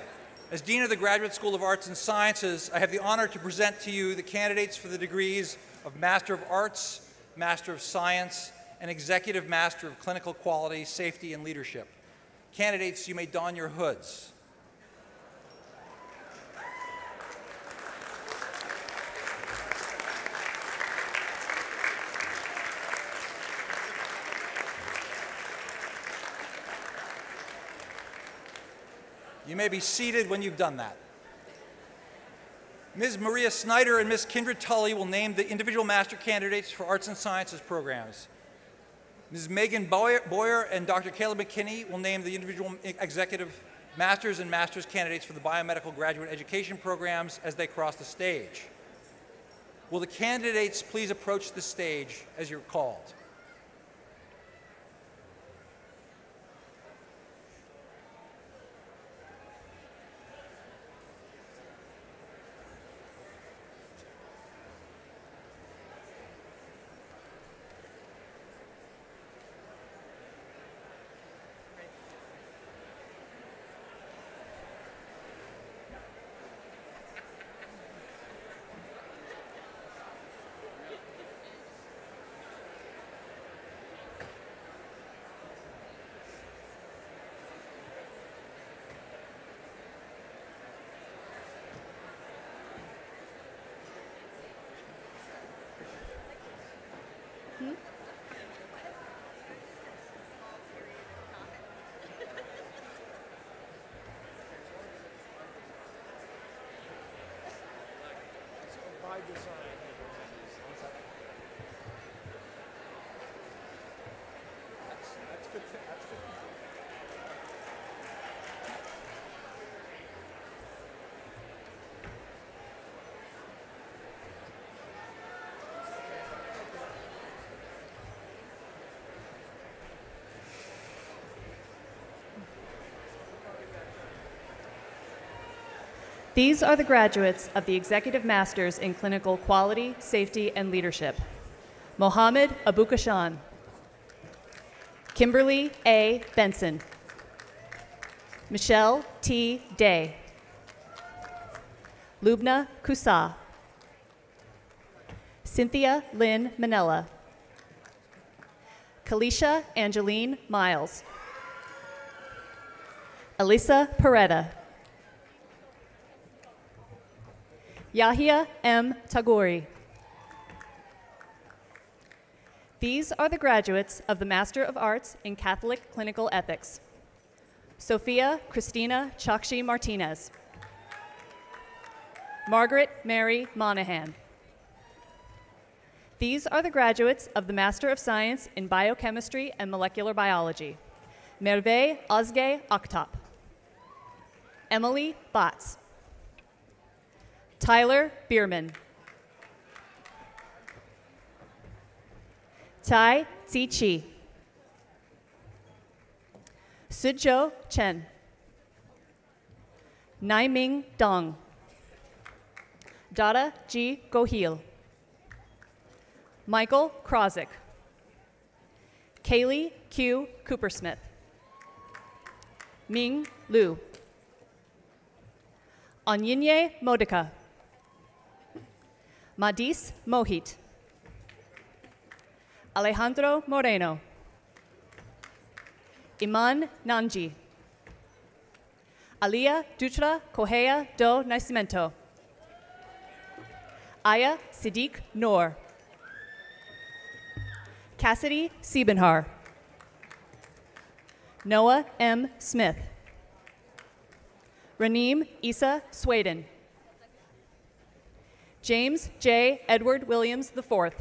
as Dean of the Graduate School of Arts and Sciences, I have the honor to present to you the candidates for the degrees of Master of Arts, Master of Science, and Executive Master of Clinical Quality, Safety, and Leadership. Candidates, you may don your hoods. You may be seated when you've done that. Ms. Maria Snyder and Ms. Kindred Tully will name the individual master candidates for arts and sciences programs. Ms. Megan Boyer, Boyer and Dr. Caleb McKinney will name the individual executive masters and master's candidates for the biomedical graduate education programs as they cross the stage. Will the candidates please approach the stage as you're called? I just uh, These are the graduates of the Executive Masters in Clinical Quality, Safety, and Leadership. Mohammed Abukashan. Kimberly A. Benson. Michelle T. Day. Lubna Kusa. Cynthia Lynn Manella. Kalisha Angeline Miles. Elisa Peretta. Yahya M. Tagori. These are the graduates of the Master of Arts in Catholic Clinical Ethics. Sophia Christina Chakshi Martinez. Margaret Mary Monahan. These are the graduates of the Master of Science in Biochemistry and Molecular Biology. Merve Ozge Aktap. Emily Batz. Tyler Bierman. Tai Tzi Chi. Suzhou Chen. Naiming Dong. Dada G. Gohil. Michael Krozik. Kaylee Q. Coopersmith. Ming Liu. Onyinye Modika. Madis Mohit. Alejandro Moreno. Iman Nanji. Alia Dutra Correa do Nascimento. Aya Siddiq Noor. Cassidy Siebenhar. Noah M. Smith. Raneem Isa Swaden. James J. Edward Williams IV.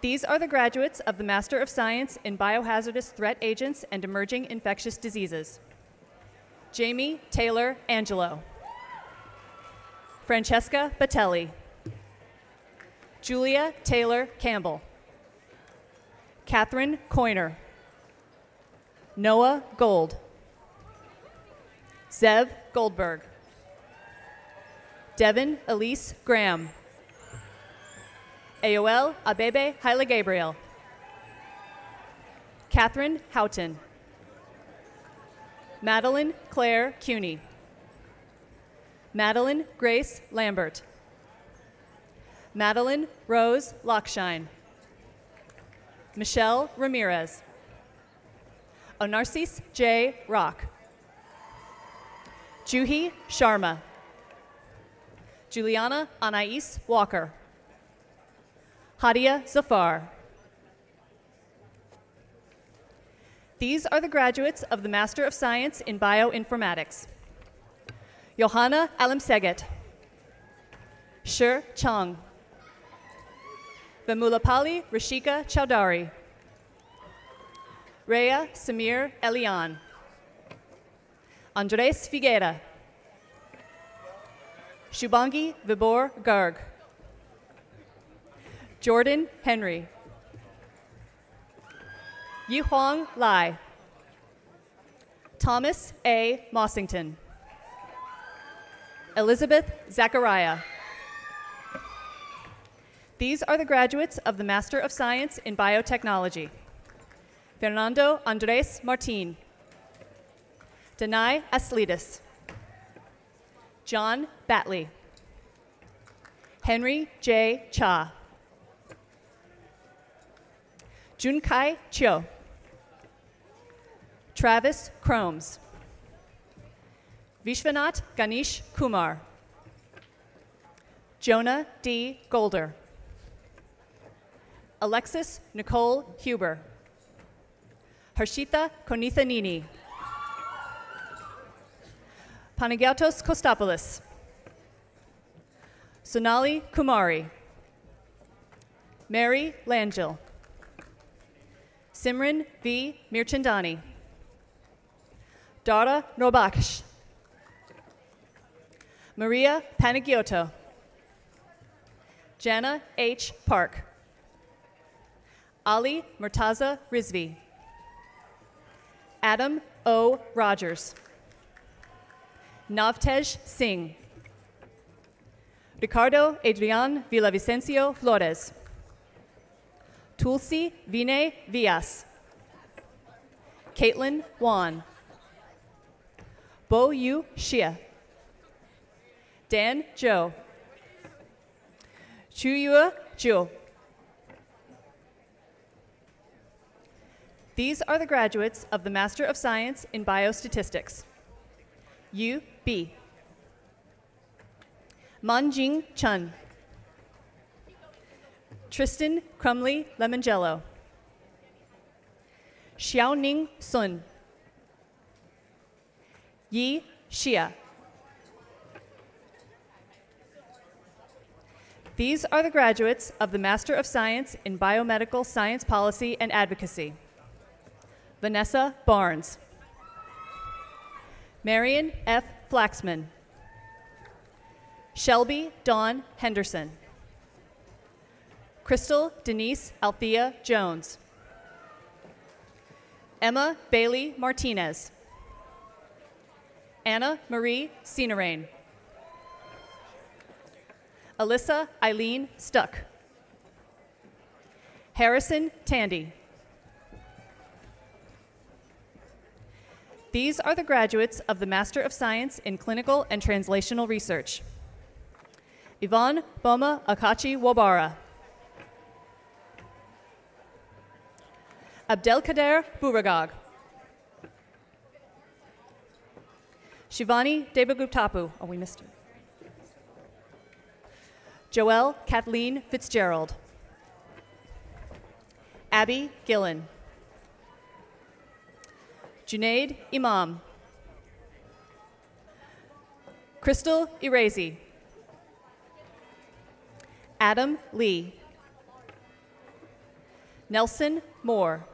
These are the graduates of the Master of Science in Biohazardous Threat Agents and Emerging Infectious Diseases. Jamie Taylor Angelo. Francesca Batelli. Julia Taylor Campbell. Catherine Coiner. Noah Gold. Zev Goldberg. Devin Elise Graham. AOL Abebe Haile Gabriel. Catherine Houghton. Madeline Claire Cuny. Madeline Grace Lambert. Madeline Rose Lockshine. Michelle Ramirez. Onarsis J. Rock. Juhi Sharma. Juliana Anais Walker. Hadia Zafar. These are the graduates of the Master of Science in Bioinformatics. Johanna Alamseget. Shir Chang. Vemulapali Rashika Chowdhury. Rhea Samir Elian. Andres Figueira. Shubangi Vibor Garg. Jordan Henry. Yuhuang Lai. Thomas A. Mossington. Elizabeth Zachariah. These are the graduates of the Master of Science in Biotechnology. Fernando Andres Martin. Denai Aslidis. John Batley. Henry J. Cha. Junkai Cho. Travis Cromes. Vishwanath Ganesh Kumar. Jonah D. Golder. Alexis Nicole Huber. Harshita Konithanini. Panagiotos Kostopoulos. Sonali Kumari. Mary Langell. Simran V. Mirchandani. Dara Norbaksh. Maria Panagioto. Jana H. Park. Ali Murtaza Rizvi. Adam O. Rogers. Navtej Singh. Ricardo Adrian Villavicencio Flores. Tulsi Vinay Vias. Caitlin Wan. Bo Yu Xia. Dan Zhou. Chuyue Zhu. These are the graduates of the Master of Science in Biostatistics. Yu B. Manjing Chun. Tristan Crumley Lemongello. Xiaoning Sun. Yi Xia. These are the graduates of the Master of Science in Biomedical Science Policy and Advocacy. Vanessa Barnes. Marion F. Flaxman. Shelby Dawn Henderson. Crystal Denise Althea Jones. Emma Bailey Martinez. Anna Marie Cienerain. Alyssa Eileen Stuck. Harrison Tandy. These are the graduates of the Master of Science in Clinical and Translational Research. Yvonne Boma Akachi Wabara. Abdelkader Buragag. Shivani Debaguptapu. Oh, we missed her. Joelle Kathleen Fitzgerald. Abby Gillen. Junaid Imam. Crystal Irazi. Adam Lee. Nelson Moore.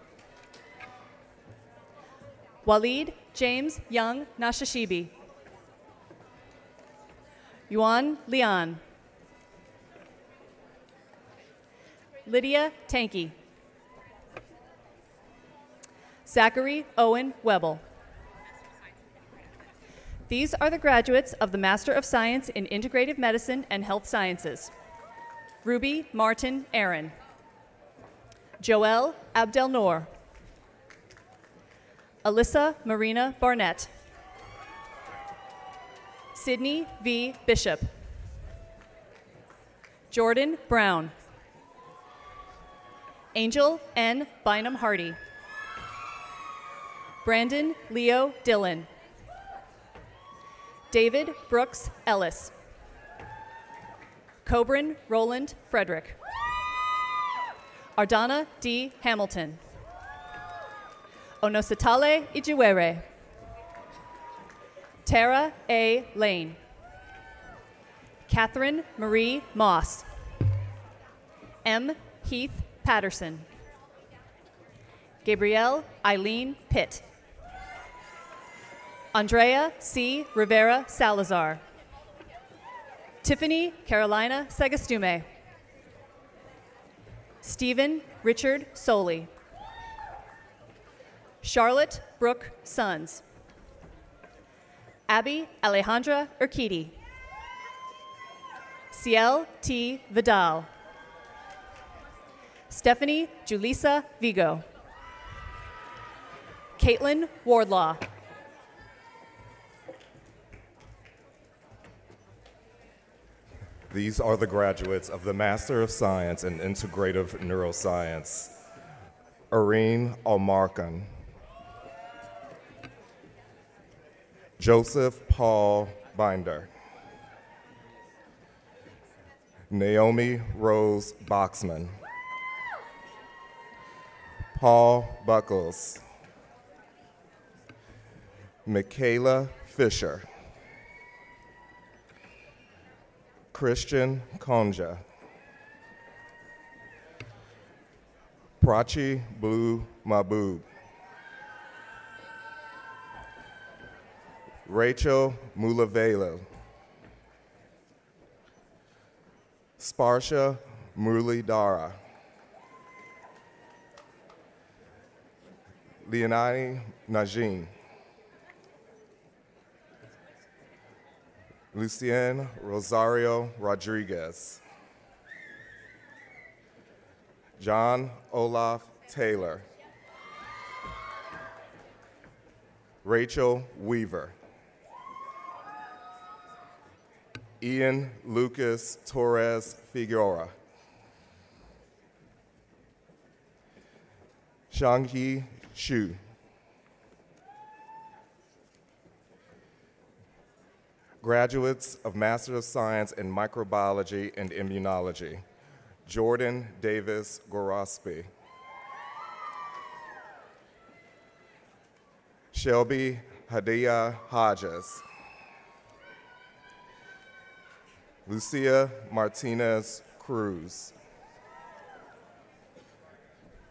Walid James Young Nashashibi. Yuan Lian. Lydia Tanky. Zachary Owen Webble. These are the graduates of the Master of Science in Integrative Medicine and Health Sciences. Ruby Martin Aaron. Joelle Abdelnour. Alyssa Marina Barnett. Sydney V. Bishop. Jordan Brown. Angel N. Bynum Hardy. Brandon Leo Dillon. David Brooks Ellis. Cobran Roland Frederick. Ardana D. Hamilton. Onositale Ijuwere. Tara A. Lane. Catherine Marie Moss. M. Heath Patterson. Gabrielle Eileen Pitt. Andrea C. Rivera Salazar. Tiffany Carolina Segastume. Stephen Richard Soley. Charlotte Brooke Sons. Abby Alejandra Urquidi. Ciel T. Vidal. Stephanie Julissa Vigo. Caitlin Wardlaw. These are the graduates of the Master of Science in Integrative Neuroscience. Irene Almarkan. Joseph Paul Binder. Naomi Rose Boxman. Paul Buckles. Michaela Fisher. Christian Konja. Prachi Blue Mabub. Rachel Mulavelo. Sparsha Murlidara. Leonani Najin. Lucien Rosario Rodriguez. John Olaf Taylor. Rachel Weaver. Ian Lucas Torres Figueroa. Shangyi Shu. Graduates of Master of Science in Microbiology and Immunology, Jordan Davis Gorospi. Shelby Hadia Hodges. Lucia Martinez Cruz.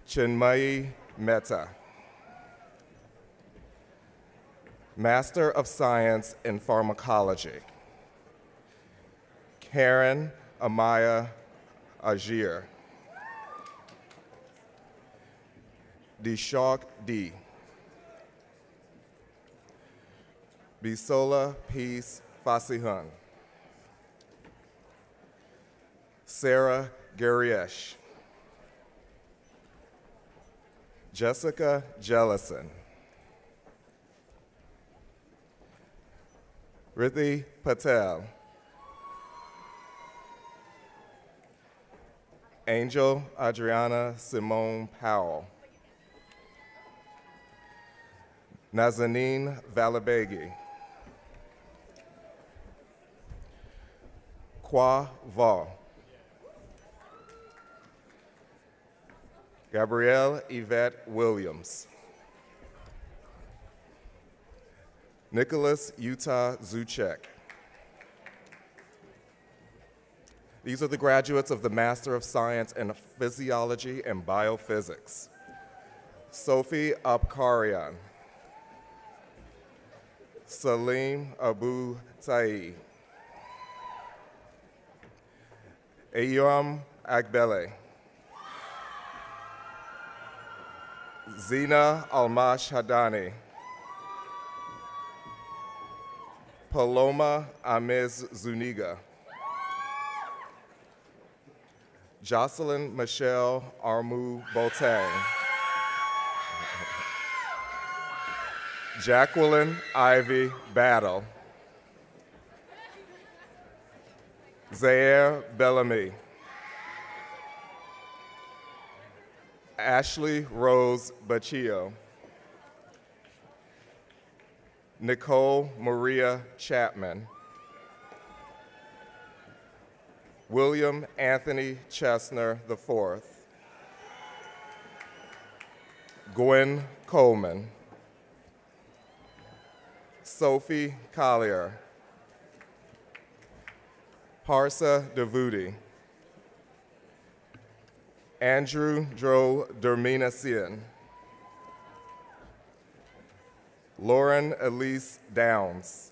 Chinmayi Mehta. Master of Science in Pharmacology. Karen Amaya Ajir. Dishak D. Bisola Peace Fasihun. Sarah Gariesh. Jessica Jellison. Rithi Patel. Angel Adriana Simone Powell. Nazanin Valabegi. Kwa Va. Gabrielle Yvette Williams. Nicholas Utah Zuchek. These are the graduates of the Master of Science in Physiology and Biophysics. Sophie Abkarian. Salim Abu Ta'i. Ayam Agbele. Zina Almash Hadani. Paloma Amez Zuniga. Jocelyn Michelle Armu Boateng. Jacqueline Ivy Battle. Zaire Bellamy. Ashley Rose Baccio. Nicole Maria Chapman. William Anthony Chesner IV. Gwen Coleman. Sophie Collier. Parsa Davudi. Andrew Dro Derminasian. Lauren Elise Downs.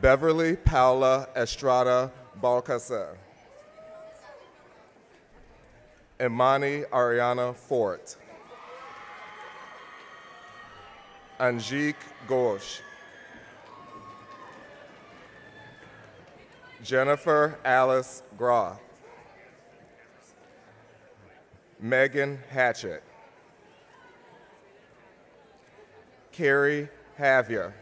Beverly Paula Estrada Balcasa. Imani Ariana Fort. Anjik Ghosh. Jennifer Alice Groff. Megan Hatchett. Carrie Javier.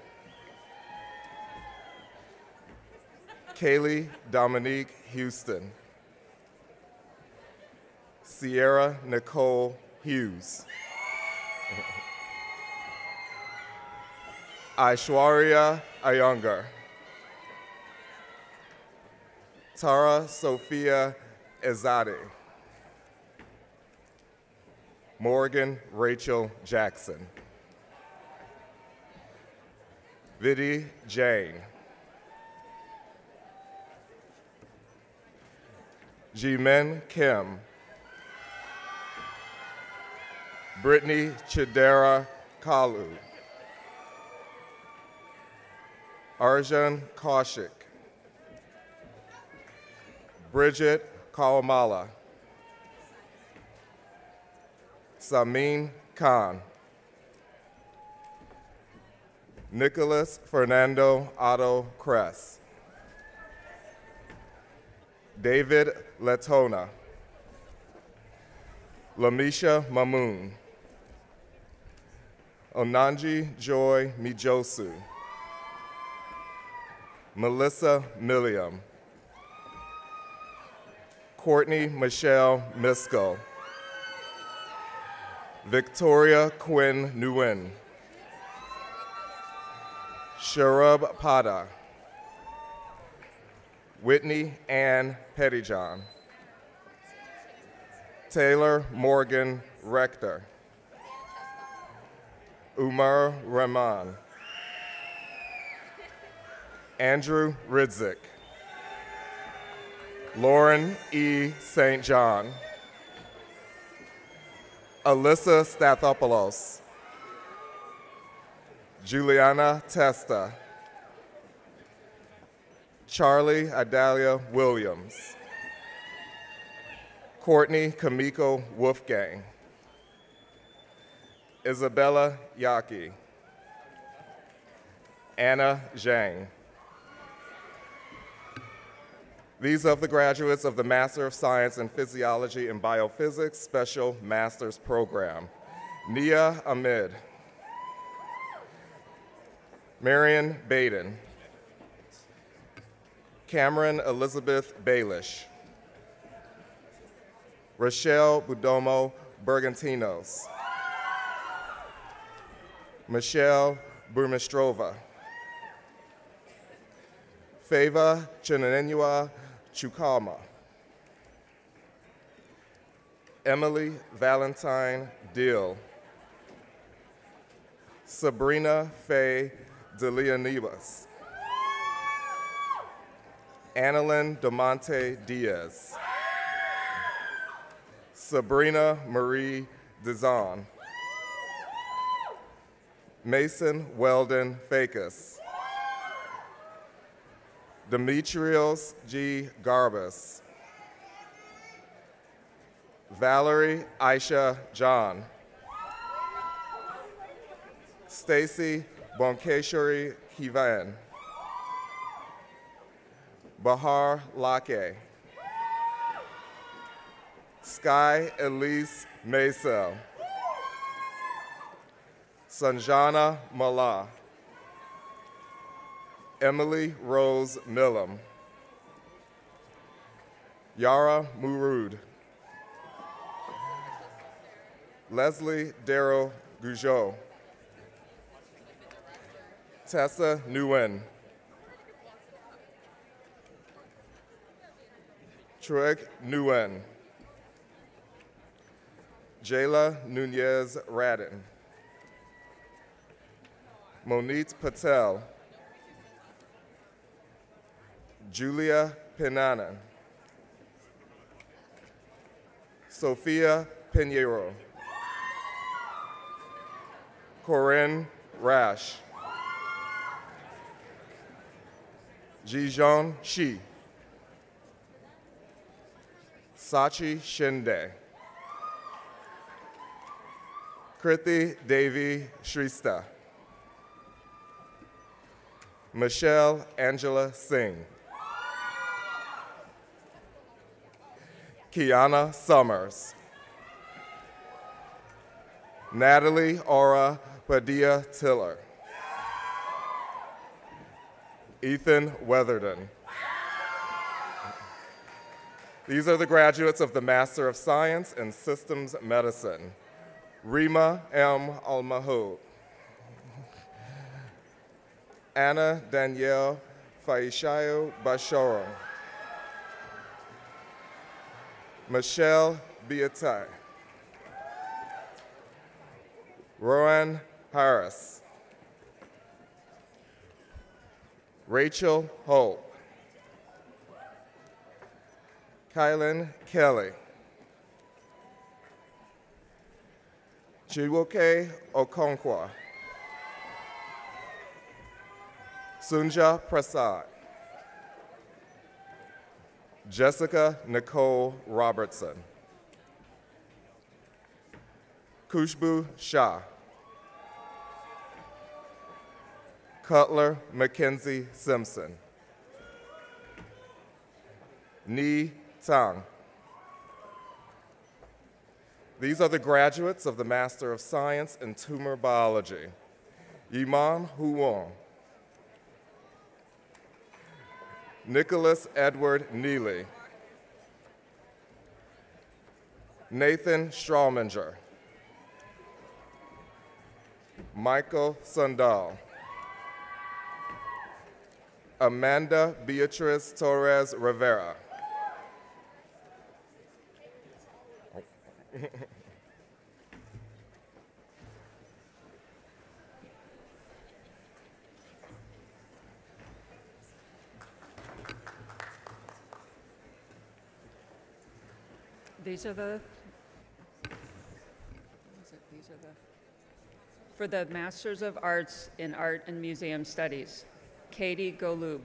Kaylee Dominique Houston. Sierra Nicole Hughes. Aishwarya Iyengar. Tara Sophia Ezadi. Morgan Rachel Jackson. Vidhi Jain. Jimin Kim. Brittany Chidera Kalu. Arjun Kaushik. Bridget Kawamala. Samin Khan. Nicholas Fernando Otto Kress. David Letona. Lamisha Mamoon. Onanji Joy Mijosu. Melissa Milliam, Courtney Michelle Misko, Victoria Quinn Nguyen, Sharab Pada, Whitney Ann Pettyjohn, Taylor Morgan Rector, Umar Rahman, Andrew Ridzik, Lauren E. St. John, Alyssa Stathopoulos, Juliana Testa, Charlie Adalia Williams, Courtney Kamiko Wolfgang, Isabella Yaki, Anna Zhang. These are the graduates of the Master of Science in Physiology and Biophysics Special Master's Program. Nia Ahmed, Marion Baden, Cameron Elizabeth Baelish, Rochelle Budomo Bergantinos, Michelle Burmistrova, Feva Chinanenua Chukama, Emily Valentine Dill, Sabrina Faye DeLeonibus, Annalyn DeMonte Diaz, Sabrina Marie Dizon, Mason Weldon Fakis, Demetrios G. Garbus, Valerie Aisha John, Stacy Bonkeshuri Kivan, Bahar Lake, Sky Elise Maysel, Sanjana Mala, Emily Rose Millam, Yara Murud, Leslie Darrow Gougeot, Tessa Nguyen, Trueg Nguyen, Jayla Nunez Radin, Monit Patel, Julia Penana, Sophia Pinheiro, Corinne Rash, Jijeon Shi, Sachi Shinde, Kriti Devi Shrista, Michelle Angela Singh, Kiana Summers, Natalie Aura Padilla Tiller, Ethan Weatherden. These are the graduates of the Master of Science in Systems Medicine. Rima M. Almahood, Anna Danielle Faishayo Bashoro, Michelle Biatai, Rowan Harris, Rachel Hope, Kylan Kelly, Chiwoke Okonkwa, Sunja Prasad, Jessica Nicole Robertson, Kushbu Shah, Cutler Mackenzie Simpson, Ni Tang. These are the graduates of the Master of Science in Tumor Biology. Yiman Huong, Nicholas Edward Neely. Nathan Strauminger. Michael Sundal. Amanda Beatriz Torres Rivera. These are the, these are the, for the Masters of Arts in Art and Museum Studies, Katie Golub,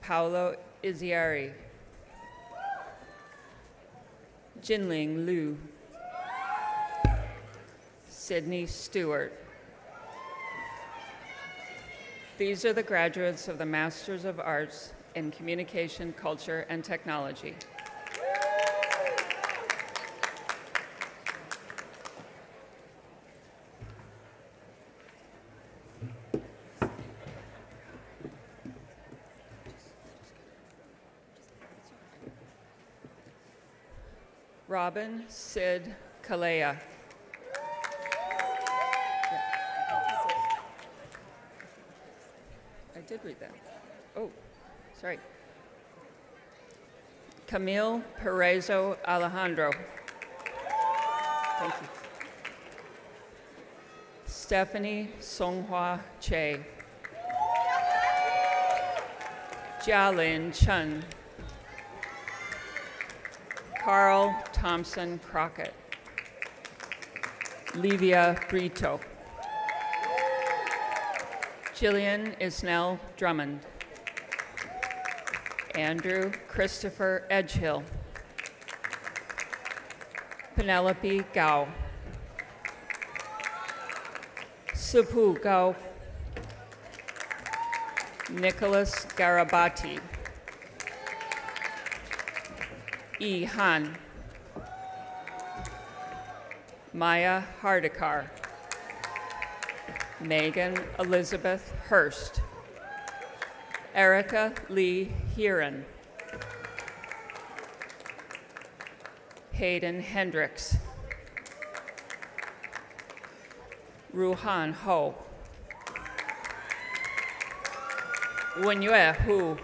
Paolo Izziari, Jinling Liu, Sydney Stewart. These are the graduates of the Masters of Arts in Communication, Culture, and Technology. Robin Sid Kalea. I did read that. Oh, sorry. Camille Perezo Alejandro. Thank you. Stephanie Songhua Che. Jialin Chun. Carl Thompson Crockett. Livia Brito. Jillian Isnell Drummond. Andrew Christopher Edgehill. Penelope Gao. Supu Gao. Nicholas Garabati. E. Han. Maya Hardikar. Megan Elizabeth Hurst. Erica Lee Heron. Hayden Hendricks. Ruhan Ho. Wenyue Hu.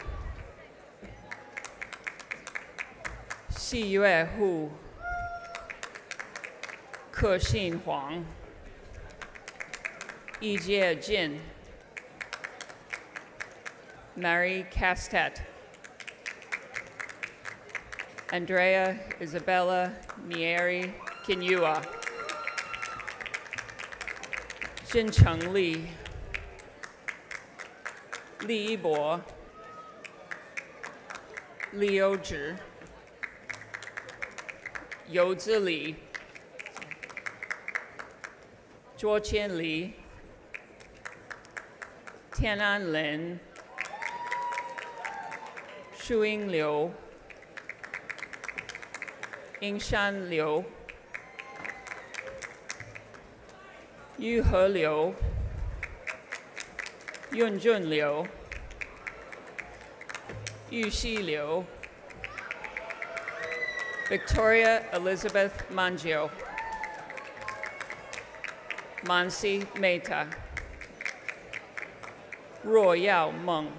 Xiyue Hu. Ke Xin Huang. Yijie Jin. Mary Castet. Andrea Isabella Mieri Kinyua. Jincheng Li. Li Yibo. Liu Zhi. You Zili. Zhuo Qian Li. Tianan Lin. Shuing Liu. Yingshan Liu. Yuhe Liu. Yunjun Liu. Yuxi Liu. Victoria Elizabeth Mangio. Mansi Mehta. Ruoyao Meng.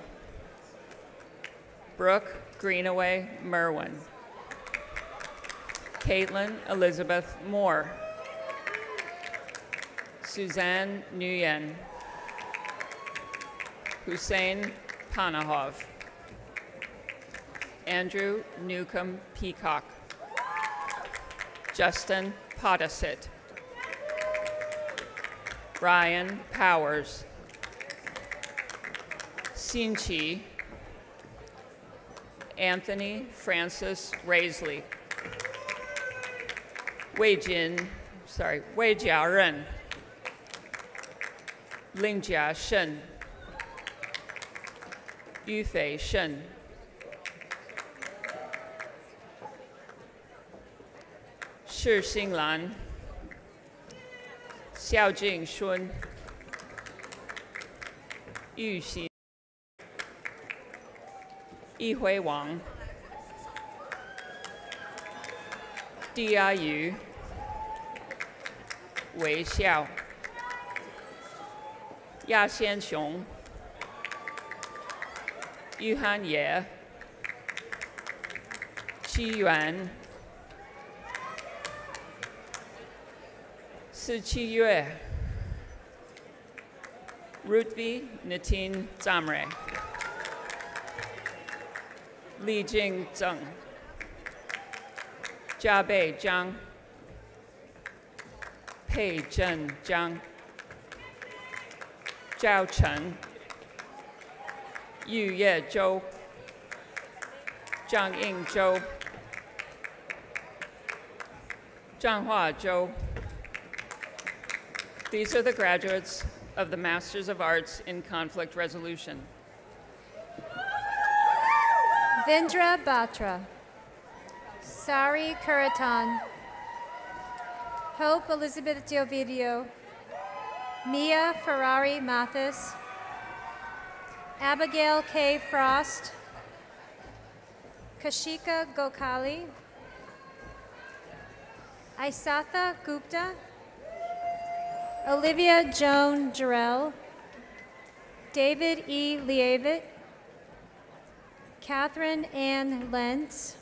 Brooke Greenaway Merwin. Caitlin Elizabeth Moore. Suzanne Nguyen. Hussein Panahov. Andrew Newcomb Peacock. Justin Potasit. Ryan Powers. Sinchi. Anthony Francis Raisley. Wei Jin, sorry, Wei Jiaren. Ling Jia Shen. Yufei Shen. Shi Xinglan. 孝敬孙、玉兴、易辉王、第二鱼、微笑、亚先雄、玉汉爷、屈原。四七月、Ruthvi Nitin Zamre、李静正、加倍江、佩正江、赵晨、玉叶周、张应洲、张化洲。 These are the graduates of the Masters of Arts in Conflict Resolution. Vindra Batra, Sari Kuratan, Hope Elizabeth Diovidio, Mia Ferrari Mathis, Abigail K. Frost, Kashika Gokali, Isatha Gupta, Olivia Joan Jarrell, David E. Lievit, Catherine Ann Lentz,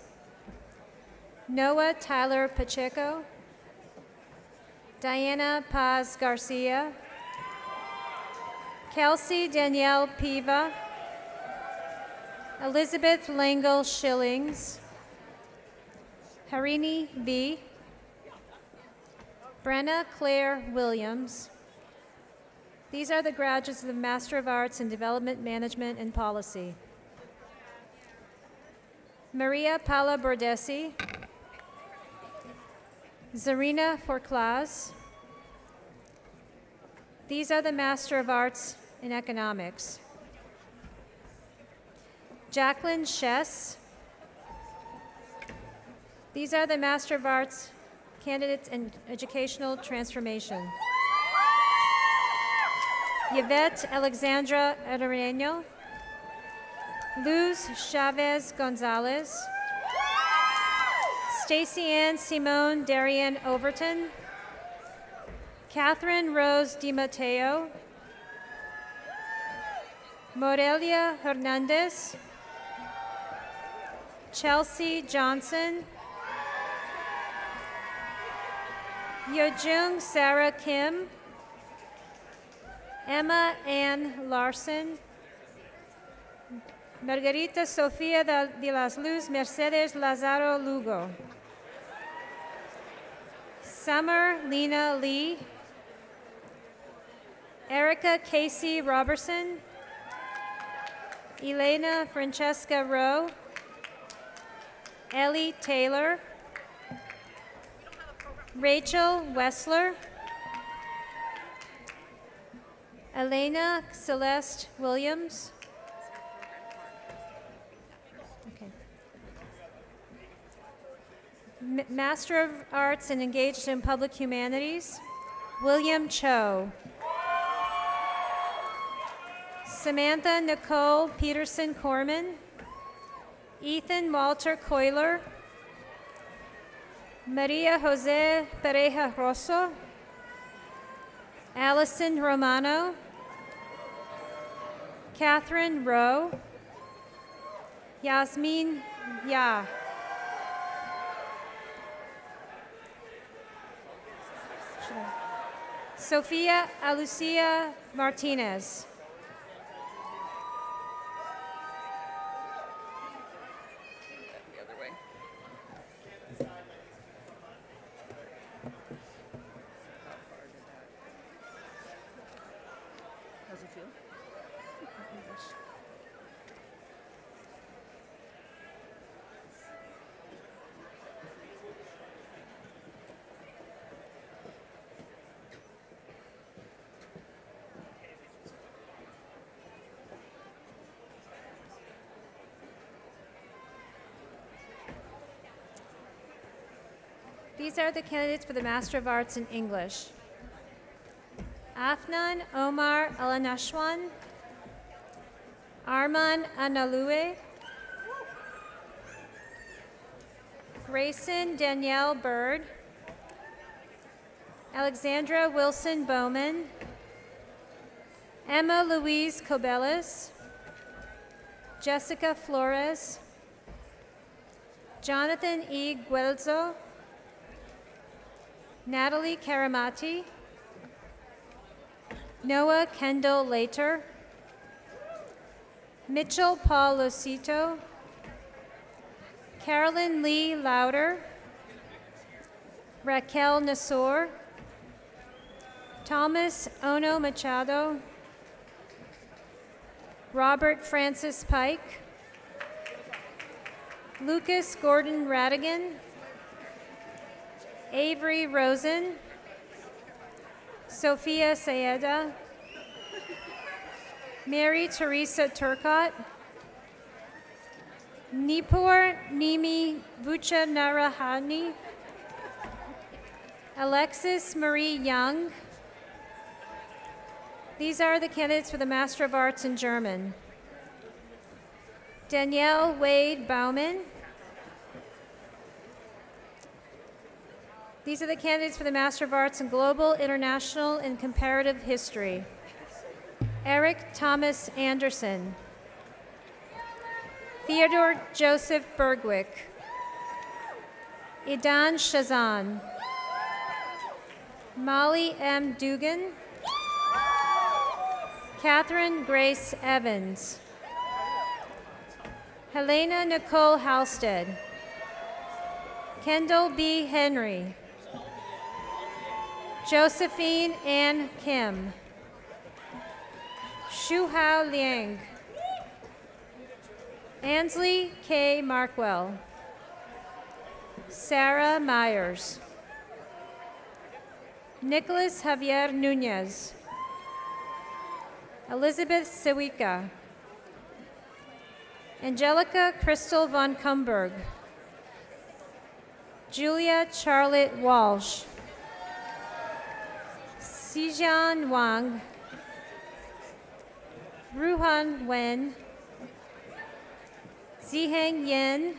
Noah Tyler Pacheco, Diana Paz Garcia, Kelsey Danielle Piva, Elizabeth Langle Shillings, Harini V, Brenna Claire Williams. These are the graduates of the Master of Arts in Development Management and Policy. Maria Paula Bordesi, Zarina Forclaz. These are the Master of Arts in Economics. Jacqueline Chess. These are the Master of Arts candidates in Educational Transformation. Yvette Alexandra Herreño. Luz Chavez Gonzalez. Stacy Ann Simone Darien Overton. Catherine Rose DiMatteo. Morelia Hernandez. Chelsea Johnson. Yojung Sarah Kim. Emma Ann Larson. Margarita Sofía de las Luz Mercedes Lazaro Lugo. Summer Lena Lee. Erica Casey Robertson. Elena Francesca Rowe. Ellie Taylor. Rachel Wessler. Elena Celeste Williams. Okay. M- Master of Arts and engaged in Public Humanities, William Cho. Samantha Nicole Peterson Corman. Ethan Walter Coiler. Maria Jose Pereja Rosso. Allison Romano. Catherine Rowe. Yasmin Ya. Sophia Alucia Martinez. These are the candidates for the Master of Arts in English. Afnan Omar Alanashwan, Arman Analue, Grayson Danielle Bird, Alexandra Wilson Bowman, Emma Louise Cobelis, Jessica Flores, Jonathan E. Guelzo, Natalie Karamati, Noah Kendall Later, Mitchell Paul Losito, Carolyn Lee Louder, Raquel Nasor, Thomas Ono Machado, Robert Francis Pike, Lucas Gordon Radigan, Avery Rosen, Sophia Sayeda, Mary Teresa Turcott, Nipur Nimi Vucha Narahani, Alexis Marie Young. These are the candidates for the Master of Arts in German. Danielle Wade Bauman. These are the candidates for the Master of Arts in Global, International, and Comparative History. Eric Thomas Anderson. Theodore Joseph Bergwick. Idan Shazan. Molly M. Dugan. Catherine Grace Evans. Helena Nicole Halstead. Kendall B. Henry. Josephine Ann Kim. Shuhao Liang. Ansley K. Markwell. Sarah Myers. Nicholas Javier Nunez. Elizabeth Sawika. Angelica Crystal von Kumberg. Julia Charlotte Walsh. Xijian Wang. Ruhan Wen. Ziheng Yin.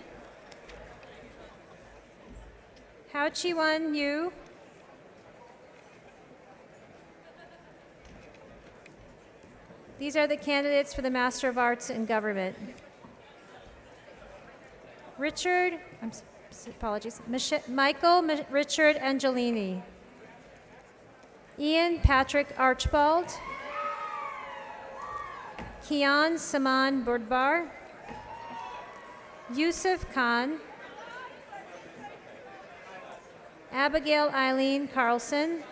Hao Chi-wan Yu. These are the candidates for the Master of Arts in Government. Richard, I'm, apologies, Mich- Michael Mi- Richard Angelini. Ian Patrick Archbold, Kian Saman Burdbar. Yusuf Khan. Abigail Eileen Carlson.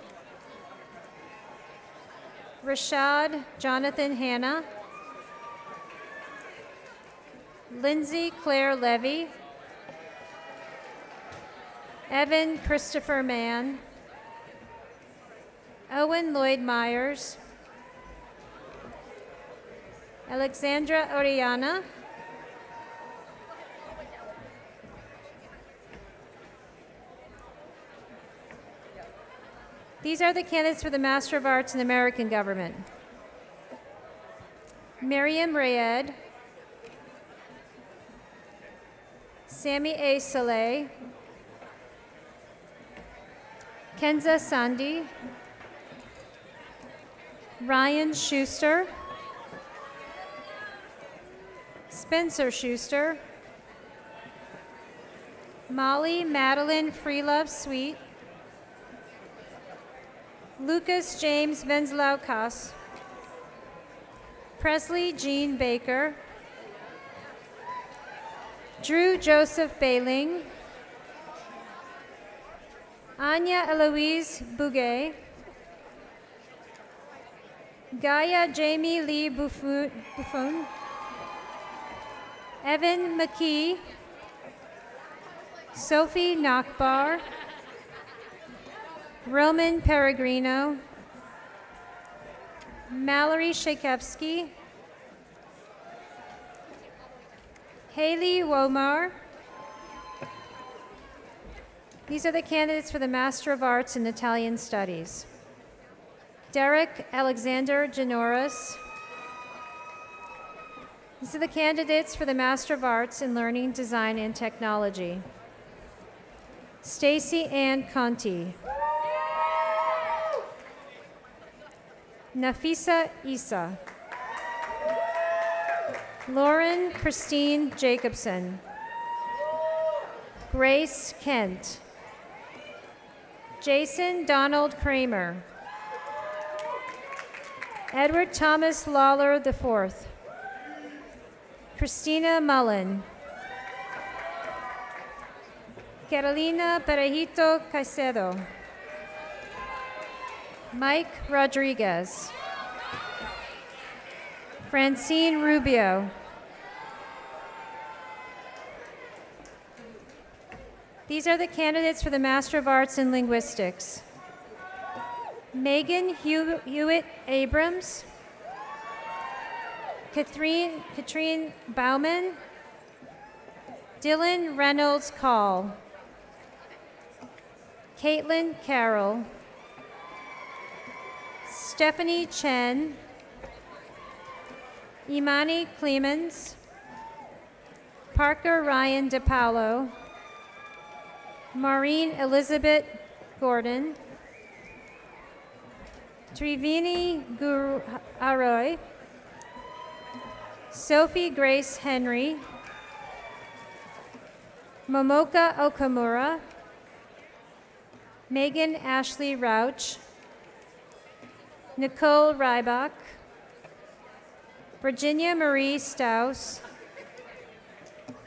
Rashad Jonathan Hanna. Lindsay Claire Levy. Evan Christopher Mann. Owen Lloyd Myers. Alexandra Oriana. These are the candidates for the Master of Arts in American Government. Miriam Rayed. Sammy A. Saleh. Kenza Sandi. Ryan Schuster. Spencer Schuster. Molly Madeline Freelove Sweet. Lucas James Venzlaukas. Presley Jean Baker. Drew Joseph Bailing. Anya Eloise Bouguet. Gaia Jamie Lee Buffon. Evan McKee. Sophie Nachbar. Roman Peregrino. Mallory Shakevsky. Haley Womar. These are the candidates for the Master of Arts in Italian Studies. Derek Alexander Genoris. These are the candidates for the Master of Arts in Learning, Design, and Technology. Stacy Ann Conti. Nafisa Isa. Lauren Christine Jacobson. Grace Kent. Jason Donald Kramer. Edward Thomas Lawler IV. Christina Mullen. Carolina Perejito Caicedo. Mike Rodriguez. Francine Rubio. These are the candidates for the Master of Arts in Linguistics. Megan Hew- Hewitt Abrams. Catherine, Katrine Bauman. Dylan Reynolds Call. Caitlin Carroll. Stephanie Chen. Imani Clemens. Parker Ryan DePaulo. Maureen Elizabeth Gordon. Trivini Guru Aroy. Sophie Grace Henry. Momoka Okamura. Megan Ashley Rauch. Nicole Rybach. Virginia Marie Staus.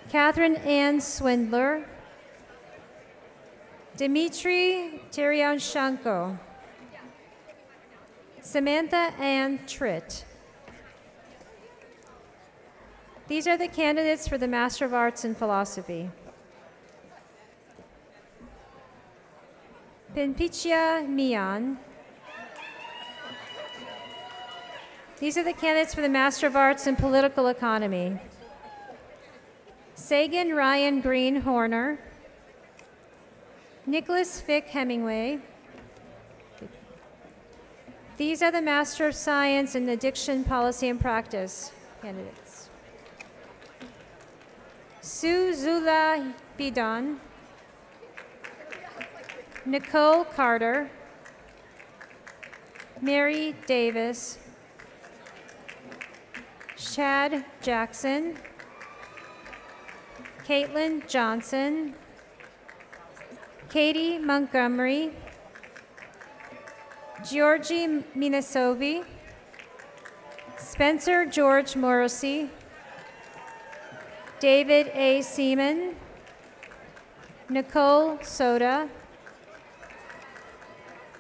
Catherine Ann Swindler. Dimitri Tirianshanko. Samantha Ann Tritt. These are the candidates for the Master of Arts in Philosophy. Pinpichia Mian. These are the candidates for the Master of Arts in Political Economy. Sagan Ryan Green Horner. Nicholas Fick Hemingway. These are the Master of Science in Addiction Policy and Practice candidates. Sue Zula Bidon. Nicole Carter. Mary Davis. Chad Jackson. Caitlin Johnson. Katie Montgomery. Georgie Minasovi. Spencer George Morrissey. David A. Seaman. Nicole Soda.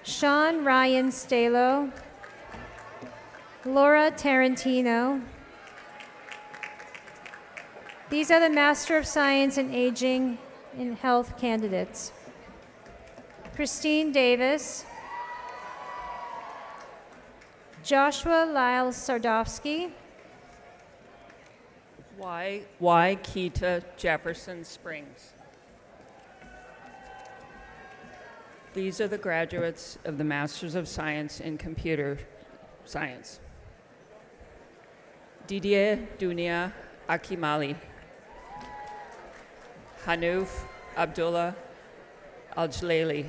Sean Ryan Stalo. Laura Tarantino. These are the Master of Science in Aging in Health candidates. Christine Davis. Joshua Lyle Sardovsky. Y. Y. Keita Jefferson Springs. These are the graduates of the Masters of Science in Computer Science. Didier Dunia Akimali. Hanouf Abdullah Al-Jalali.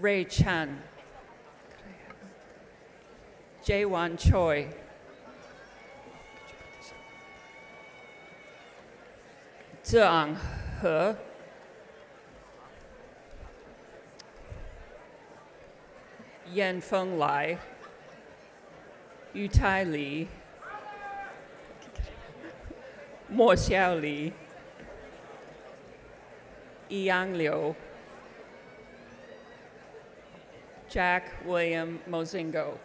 Ray Chan. Jaewon Choi. Zhang He. Yan Feng Lai. Yutai Li. Mo Xiao Li. Yang Liu. Jack William Mozingo.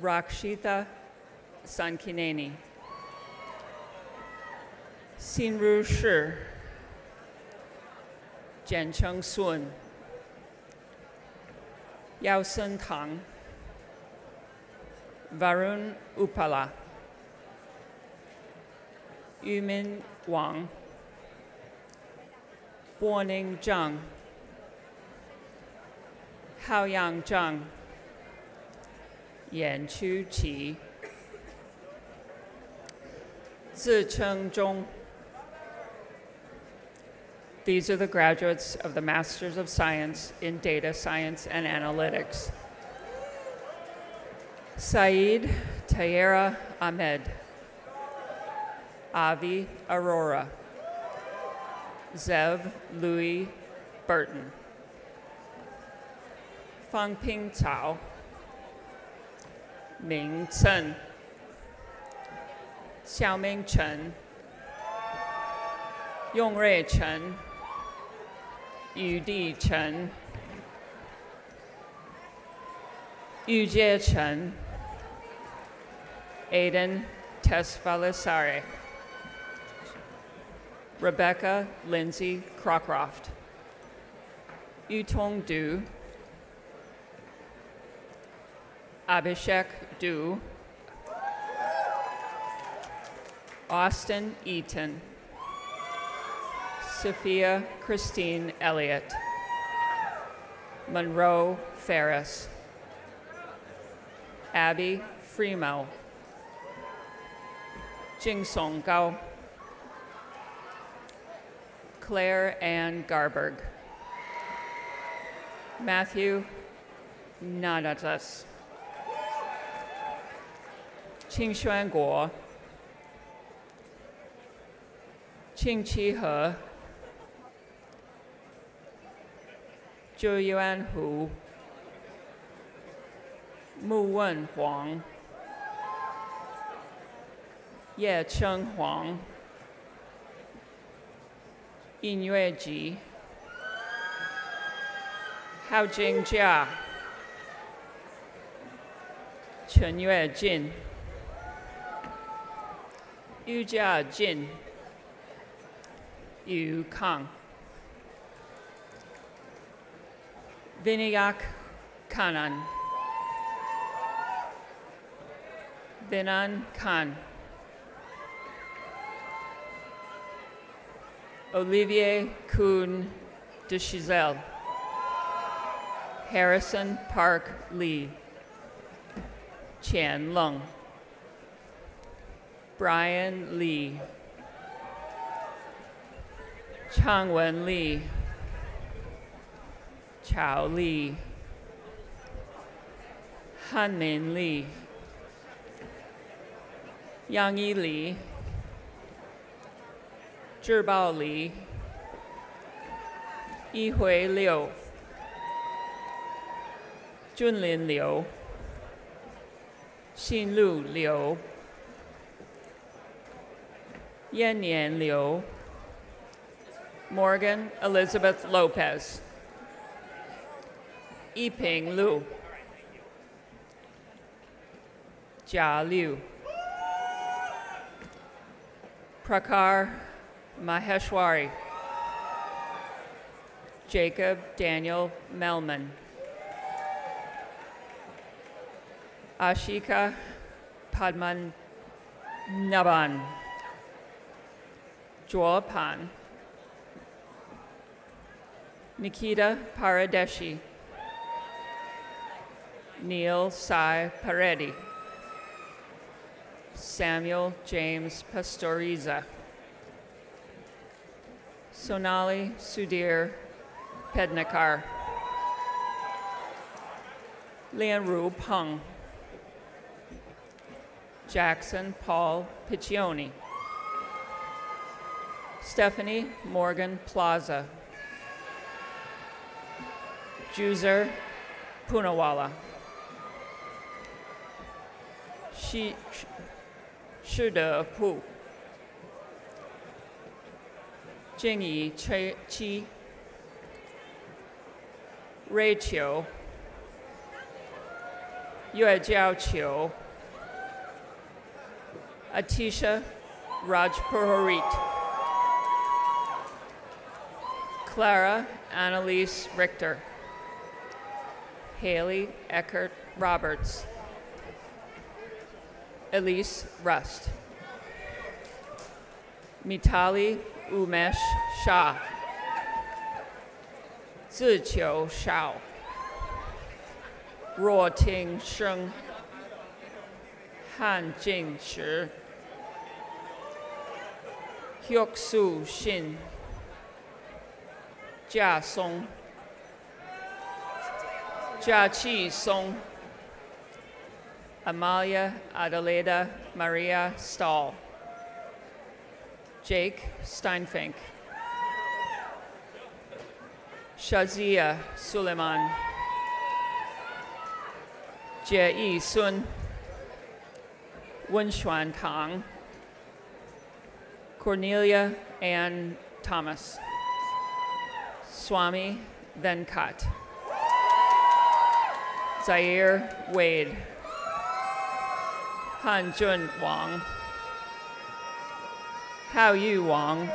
Rakshita Sankineni. Xinru Shi. Jiancheng Sun. Yao Sen Tang. Varun Upala. Yumin Wang. Guoning Zhang. Haoyang Zhang. These are the graduates of the Masters of Science in Data Science and Analytics. Saeed Tayera Ahmed. Avi Arora. Zev Louis Burton. Fang Ping Cao. Ming Chen. Xiaoming Chen. Yongrui Chen. Yudi Chen. Yujie Chen. Aiden Tesfalisare. Rebecca Lindsay Crocroft. Yutong Du. Abhishek Du. Austin Eaton. Sophia Christine Elliott. Monroe Ferris. Abby Freemo. Jingsong Gao. Claire Ann Garberg. Matthew Nadatas. Qingxuan Guo. Qingqi He. Zhou Yuan Hu. Mu Wen Huang. Ye Cheng Huang. Yingyue Ji. Haojing Jia. Chen Yue Jin. Yu Jia Jin. Yu Kang. Vinayak Kanan. Vinan Khan. Olivier Kuhn de Chizel. Harrison Park Lee. Qian Leng. Brian Lee. Changwen Li. Chao Li. Hanmin Li. Yang Yi Li. Zhibao Li. Yihui Liu. Junlin Liu. Xinlu Liu. Yannian Liu. Morgan Elizabeth Lopez. Yiping Lu. Jia Liu. Prakar Maheshwari. Jacob Daniel Melman. Ashika Padman Naban. Joel Pan. Nikita Paradeshi. Neil Sai Paredi. Samuel James Pastoriza. Sonali Sudhir Pednekar. Lian Ru Peng. Jackson Paul Piccioni. Stephanie Morgan Plaza. Juzer Punawala. Shi Shida Pu. Jingyi Chi. Rachel. Yue Jiao Qiu. Atisha Rajpurohit. Clara Annalise Richter. Haley Eckert Roberts. Elise Rust. Mitali Umesh Shah. Ziqiu Shao. Ruoting Sheng. Han Jingshi. Hyoksu Shin. Jia Song, Jia Chi Song, Amalia Adelaida Maria Stahl, Jake Steinfink, Shazia Suleiman, Jie Sun, Wen Xuan Tang, Cornelia Ann Thomas, Swami Venkat, Zaire Wade, Han Jun Wang, Hao Yu Wang,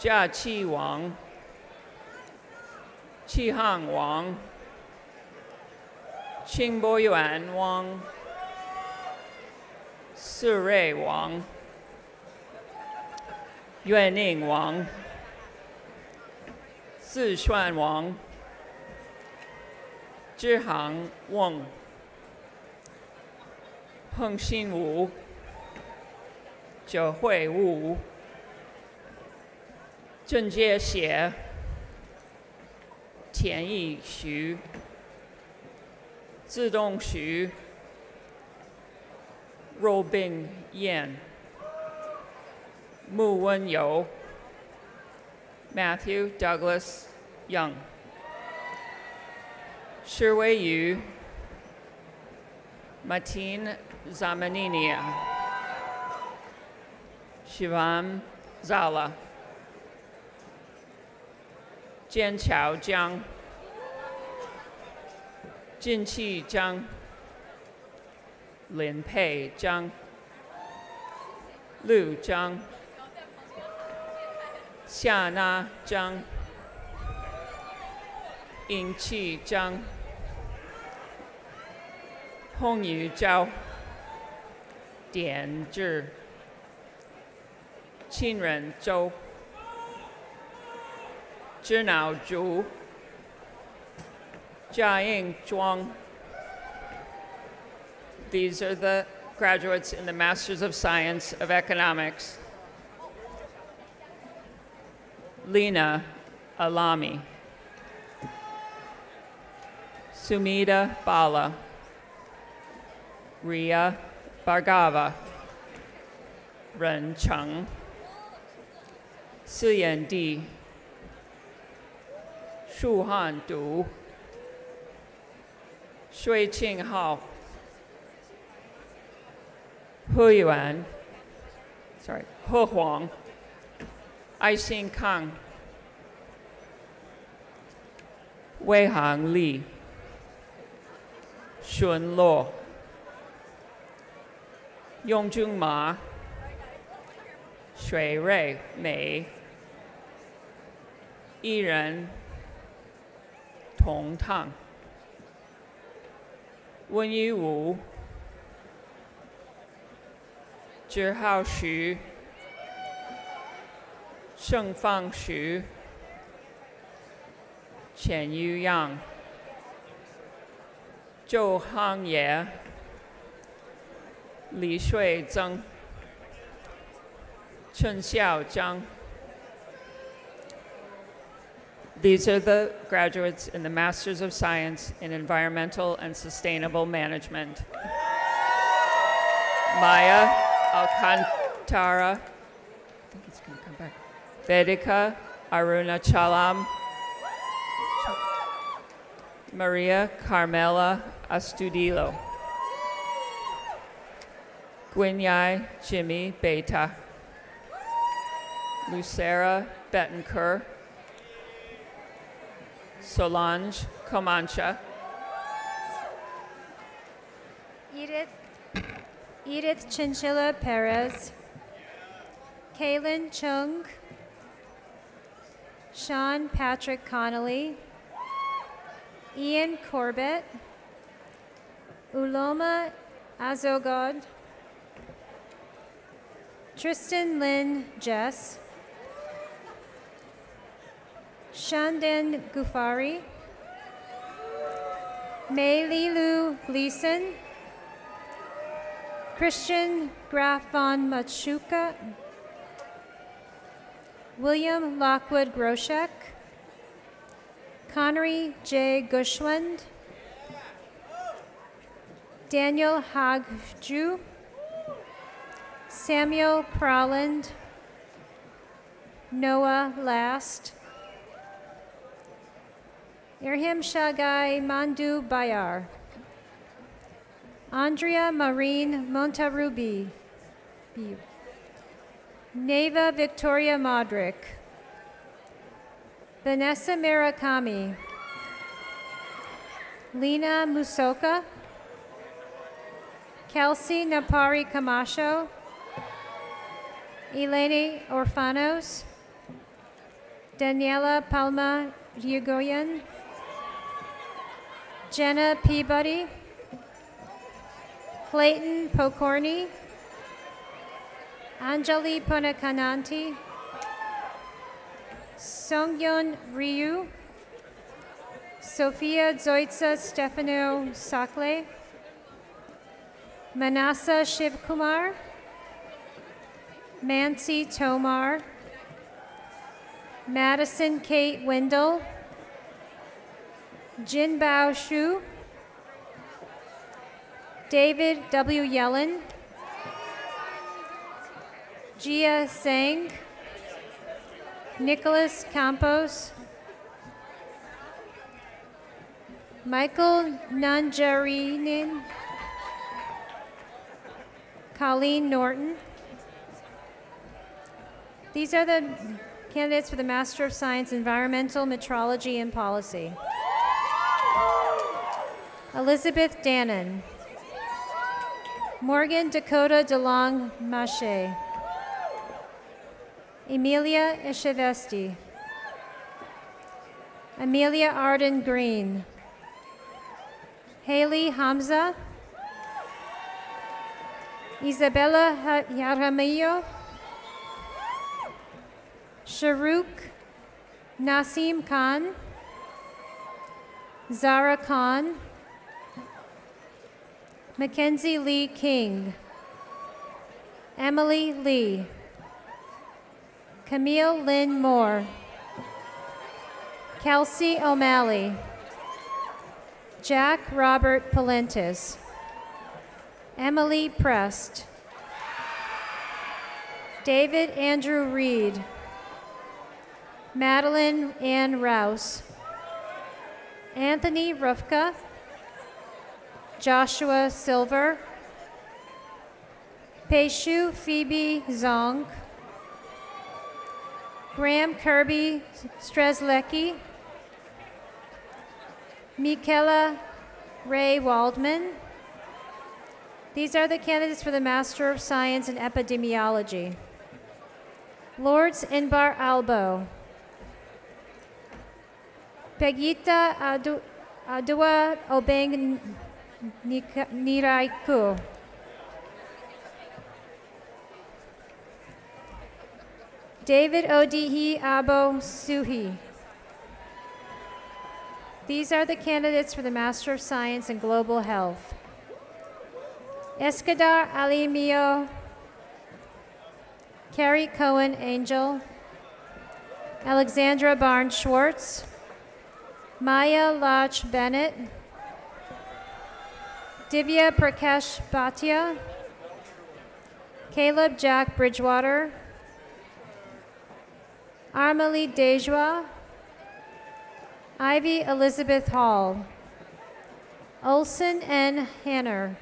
Jia Qi Wang, Qi Hang Wang, Qing Boyuan Wang, Si Rui Wang, Yuanning Wang, Zishuan Wang, Zhihang Wang, Hengxin Wu, Jiuhui Wu, Zhengjie Xie, Tianyi Xu, Zidong Xu, Robin Yan, Mu Wen You, Matthew Douglas Young, Shiwei Yu, Martine Zamaninia, Shivam Zala, Jian Chao Jiang, Jin Qi Zhang, Lin Pei Zhang, Lu Zhang, Xiana Zhang, Ying Qi Zhang, Hongyu Zhao, Dian Zhi, Qinren Zhou, Zhinao Zhu, Jiaying Zhuang. These are the graduates in the Masters of Science of Economics. Lena Alami. Sumida Bala. Ria Bhargava. Ren Cheng. Siyan Di. Shu Han Du. Shui Qing Hao. He Yuan. Sorry. He Huang. 爱新康、魏航、李 kang 马、水瑞美、一人同趟、温一武、周浩徐 Sheng Fang Shu, Chen Yu Yang, Zhou Hang Ye, Li Shui Zeng, Chen Xiao Zhang. These are the graduates in the Masters of Science in Environmental and Sustainable Management. Maya Alcantara, Vedika Arunachalam, Maria Carmela Astudillo, Gwinyai Jimmy Beta, Lucera Bettencourt, Solange Comancha, Edith, Edith Chinchilla Perez, Kaylin Chung, Sean Patrick Connolly, Ian Corbett, Uloma Azogod, Tristan Lynn Jess, Shandan Gufari, Mei Lilu Gleason, Christian Graf von Machuca, William Lockwood Groshek, Connery J. Gushland, Daniel Hagju, Samuel Crowland, Noah Last, Irhim Shagai Mandu Bayar, Andrea Marine Montarubi, Neva Victoria Modric, Vanessa Murakami, Lena Musoka, Kelsey Napari Camacho, Eleni Orfanos, Daniela Palma Ryugoyen, Jenna Peabody, Clayton Pokorny, Anjali Punakananti, Songyeon Ryu, Sophia Zoitsa Stefano Sakle, Manasa Shivkumar, Mansi Tomar, Madison Kate Wendell, Jinbao Shu, David W. Yellen, Gia Sang, Nicholas Campos, Michael Nanjarinin, Colleen Norton. These are the candidates for the Master of Science, Environmental Metrology and Policy. Elizabeth Dannon. Morgan Dakota DeLong Mache. Emilia Echevesti. Amelia Arden Green. Haley Hamza. Isabella Jaramillo. Sharuk Nasim Khan. Zara Khan. Mackenzie Lee King. Emily Lee. Camille Lynn Moore. Kelsey O'Malley. Jack Robert Palentis. Emily Prest. David Andrew Reed. Madeline Ann Rouse. Anthony Rufka. Joshua Silver. Peishu Phoebe Zong. Graham Kirby Strezlecki. Michaela Ray Waldman. These are the candidates for the Master of Science in Epidemiology. Lords Inbar Albo. Pegita Adu- Adua Obeng Niraiku. David Odihi Abo Suhi. These are the candidates for the Master of Science in Global Health. Eskadar Alimio, Carrie Cohen Angel, Alexandra Barnes Schwartz, Maya Lodge Bennett, Divya Prakash Bhatia, Caleb Jack Bridgewater, Armali Dejwa, Ivy Elizabeth Hall, Olson N. Hanner,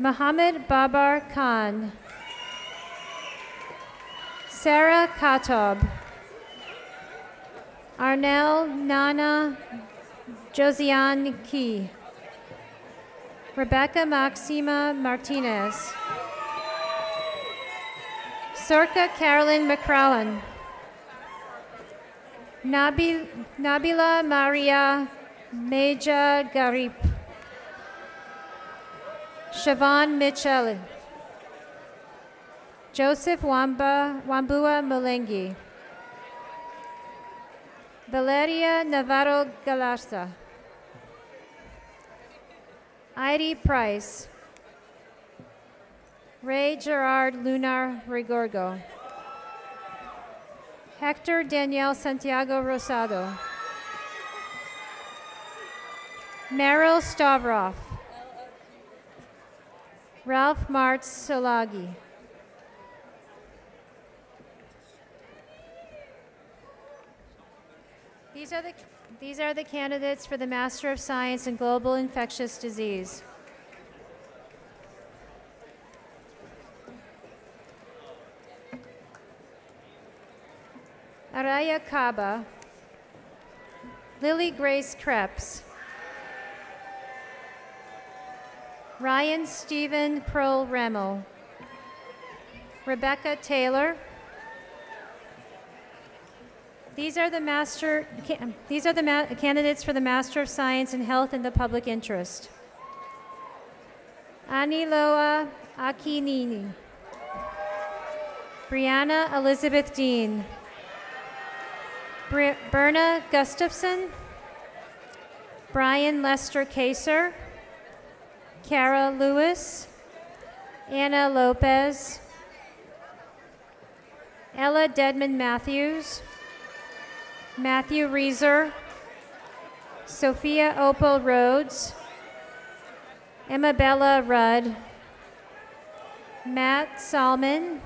Mohammed Babar Khan, Sarah Katob, Arnell Nana Josiane Key, Rebecca Maxima Martinez, Sorka Carolyn McCrowan, Nabil, Nabila Maria Meja Garip, Siobhan Mitchell, Joseph Wamba, Wambua Malengi, Valeria Navarro Galarza, Heidi Price, Ray Gerard Lunar Rigorgo, Hector Daniel Santiago Rosado. Meryl Stavrov. Ralph Martz Solagi. These are, the, these are the candidates for the Master of Science in Global Infectious Disease. Araya Kaba, Lily Grace Krebs, Ryan Stephen Kroll Remo, Rebecca Taylor. These are the master. These are the candidates for the Master of Science in Health in the Public Interest. Aniloa Akinini, Brianna Elizabeth Dean. Br- Berna Gustafson, Brian Lester Kaser, Kara Lewis, Anna Lopez, Ella Dedman Matthews, Matthew Reeser, Sophia Opal Rhodes, Emma Bella Rudd, Matt Salmon,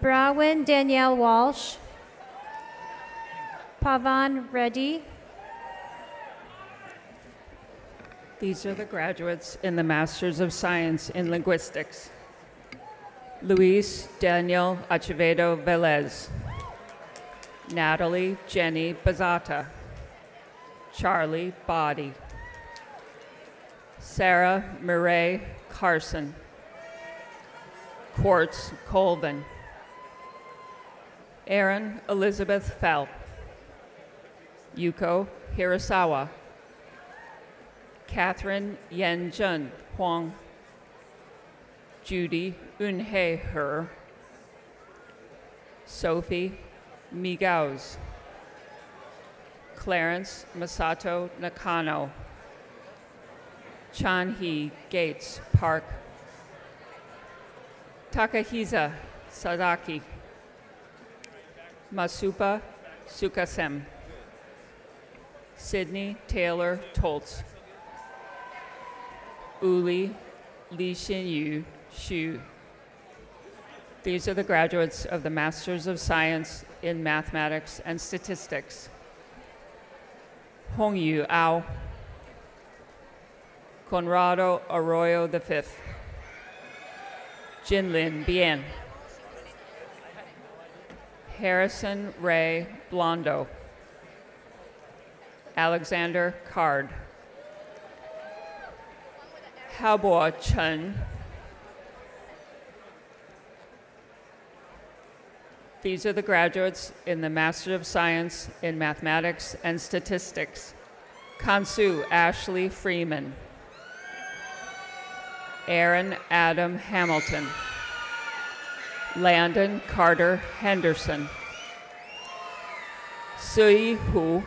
Brawin Danielle Walsh, Pavan Reddy. These are the graduates in the Masters of Science in Linguistics. Luis Daniel Acevedo Velez. Natalie Jenny Bazata. Charlie Body. Sarah Murray Carson. Quartz Colvin. Erin Elizabeth Fell. Yuko Hirasawa. Catherine Yenjun Huang. Judy Unhe Her. Sophie Migaus. Clarence Masato Nakano. Chanhee Gates Park. Takahisa Sadaki. Masupa Sukasem. Sydney Taylor Toltz. Uli Li Xinyu Xu. These are the graduates of the Masters of Science in Mathematics and Statistics. Hongyu Ao. Conrado Arroyo V. Jinlin Bien. Harrison Ray Blondo. Alexander Card. Haobo Chen. These are the graduates in the Master of Science in Mathematics and Statistics. Kansu Ashley Freeman. Aaron Adam Hamilton. Landon Carter Henderson. Sui Hu.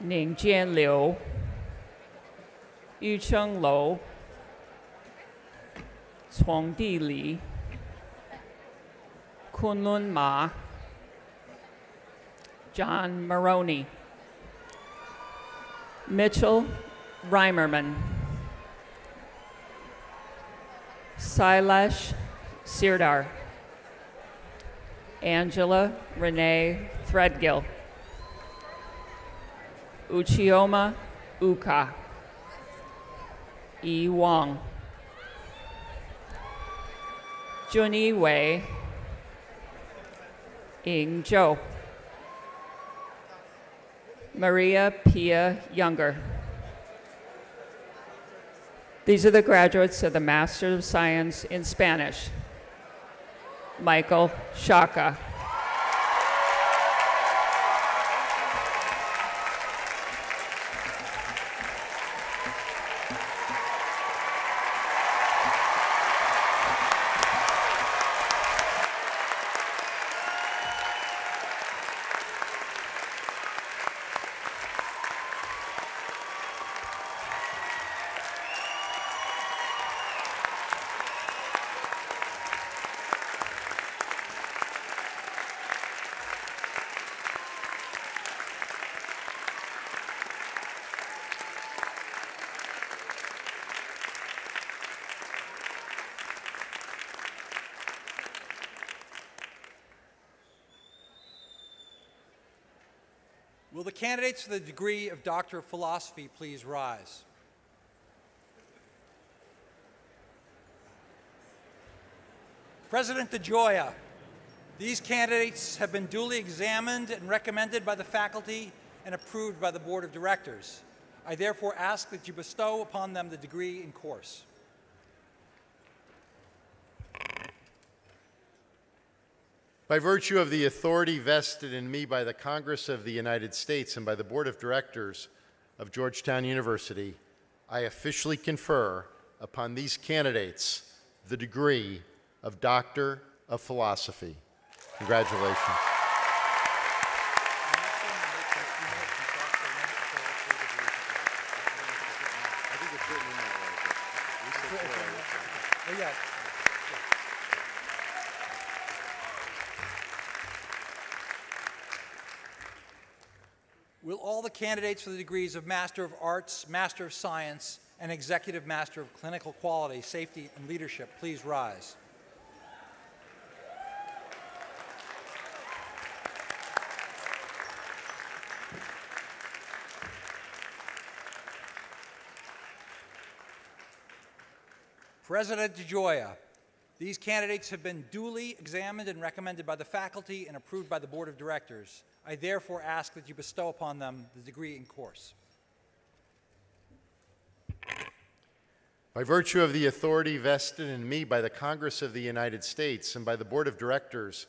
Ning Jian Liu. Yucheng Lou. Di Li. Kunlun Ma. John Maroney. Mitchell Reimerman. Silash Sirdar. Angela Renee Threadgill. Uchioma Uka. E. Wong. Junyi Wei. Ying Zhou. Maria Pia Younger. These are the graduates of the Master of Science in Spanish. Michael Shaka. Candidates for the degree of Doctor of Philosophy please rise? President DeGioia, these candidates have been duly examined and recommended by the faculty and approved by the Board of Directors. I therefore ask that you bestow upon them the degree in course. By virtue of the authority vested in me by the Congress of the United States and by the Board of Directors of Georgetown University, I officially confer upon these candidates the degree of Doctor of Philosophy. Congratulations. Candidates for the degrees of Master of Arts, Master of Science, and Executive Master of Clinical Quality, Safety, and Leadership please rise? President DeGioia, these candidates have been duly examined and recommended by the faculty and approved by the Board of Directors. I therefore ask that you bestow upon them the degree in course. By virtue of the authority vested in me by the Congress of the United States and by the Board of Directors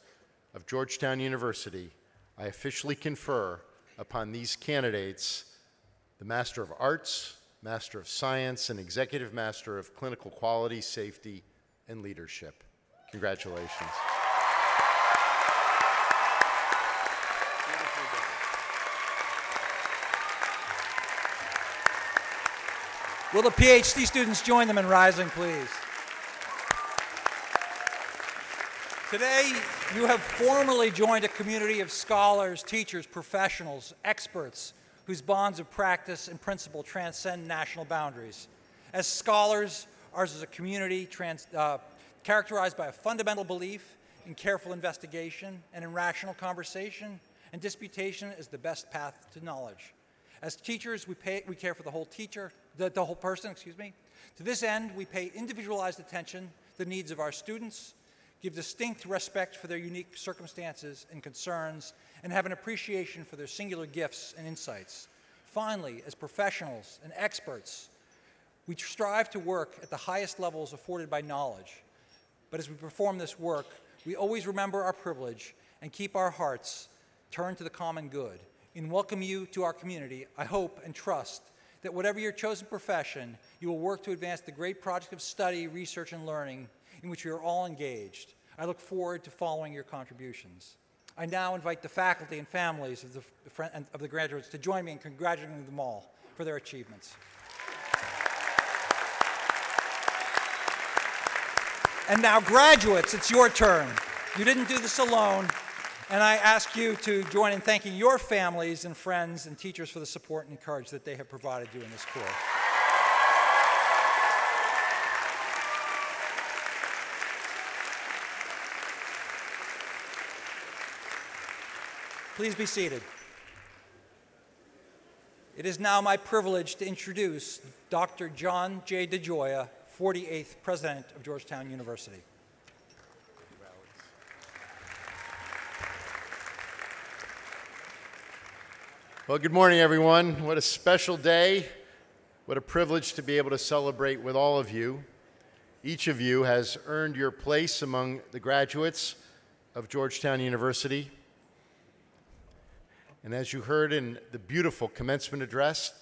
of Georgetown University, I officially confer upon these candidates the Master of Arts, Master of Science, and Executive Master of Clinical Quality, Safety, and Leadership. Congratulations. Will the PhD students join them in rising, please? Today, you have formally joined a community of scholars, teachers, professionals, experts whose bonds of practice and principle transcend national boundaries. As scholars, ours is a community trans, uh, characterized by a fundamental belief in careful investigation and in rational conversation, and disputation is the best path to knowledge. As teachers, we, pay, we care for the whole teacher, the, the whole person, excuse me. To this end, we pay individualized attention to the needs of our students, give distinct respect for their unique circumstances and concerns, and have an appreciation for their singular gifts and insights. Finally, as professionals and experts, we strive to work at the highest levels afforded by knowledge. But as we perform this work, we always remember our privilege and keep our hearts turned to the common good. In welcoming you to our community, I hope and trust that whatever your chosen profession, you will work to advance the great project of study, research, and learning in which we are all engaged. I look forward to following your contributions. I now invite the faculty and families of the, of the graduates to join me in congratulating them all for their achievements. And now, graduates, it's your turn. You didn't do this alone. And I ask you to join in thanking your families and friends and teachers for the support and encouragement that they have provided you in this course. Please be seated. It is now my privilege to introduce Dr. John J. DeGioia, 48th President of Georgetown University. Well, good morning, everyone. What a special day. What a privilege to be able to celebrate with all of you. Each of you has earned your place among the graduates of Georgetown University. And as you heard in the beautiful commencement address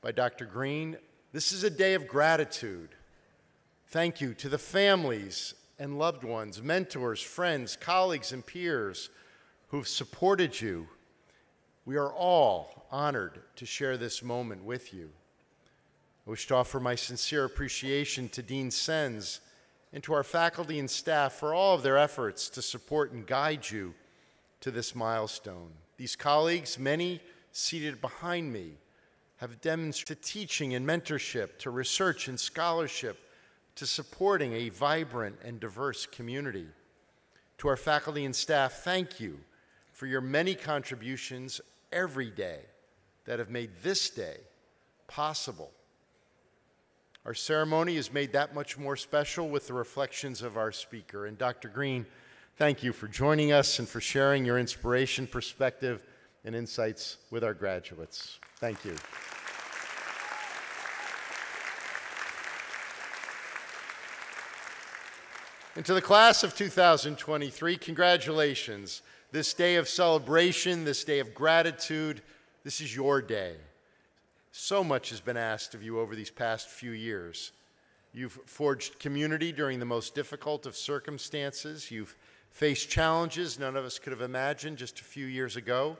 by Dr. Greene, this is a day of gratitude. Thank you to the families and loved ones, mentors, friends, colleagues, and peers who've supported you we are all honored to share this moment with you. I wish to offer my sincere appreciation to Dean Sens and to our faculty and staff for all of their efforts to support and guide you to this milestone. These colleagues, many seated behind me, have demonstrated teaching and mentorship, to research and scholarship, to supporting a vibrant and diverse community. To our faculty and staff, thank you for your many contributions every day that have made this day possible. Our ceremony is made that much more special with the reflections of our speaker. And Dr. Greene, thank you for joining us and for sharing your inspiration, perspective, and insights with our graduates. Thank you. And to the class of 2023, congratulations. This day of celebration, this day of gratitude, this is your day. So much has been asked of you over these past few years. You've forged community during the most difficult of circumstances. You've faced challenges none of us could have imagined just a few years ago.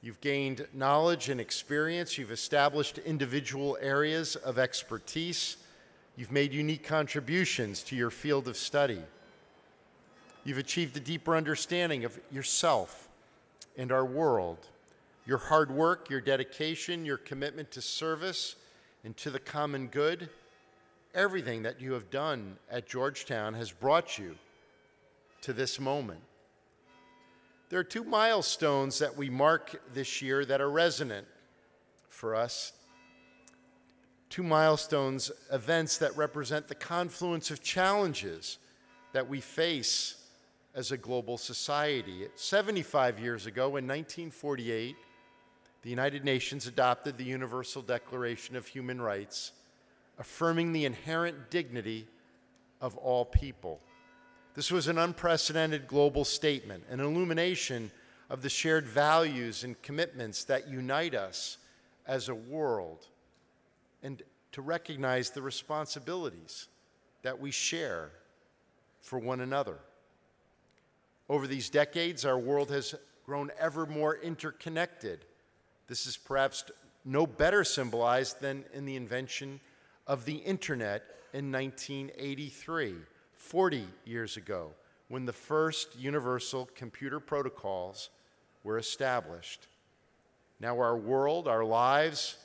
You've gained knowledge and experience. You've established individual areas of expertise. You've made unique contributions to your field of study. You've achieved a deeper understanding of yourself and our world. Your hard work, your dedication, your commitment to service and to the common good, everything that you have done at Georgetown has brought you to this moment. There are two milestones that we mark this year that are resonant for us. Two milestones, events that represent the confluence of challenges that we face as a global society. 75 years ago, in 1948, the United Nations adopted the Universal Declaration of Human Rights, affirming the inherent dignity of all people. This was an unprecedented global statement, an illumination of the shared values and commitments that unite us as a world, and to recognize the responsibilities that we share for one another. Over these decades, our world has grown ever more interconnected. This is perhaps no better symbolized than in the invention of the internet in 1983, 40 years ago, when the first universal computer protocols were established. Now, our world, our lives,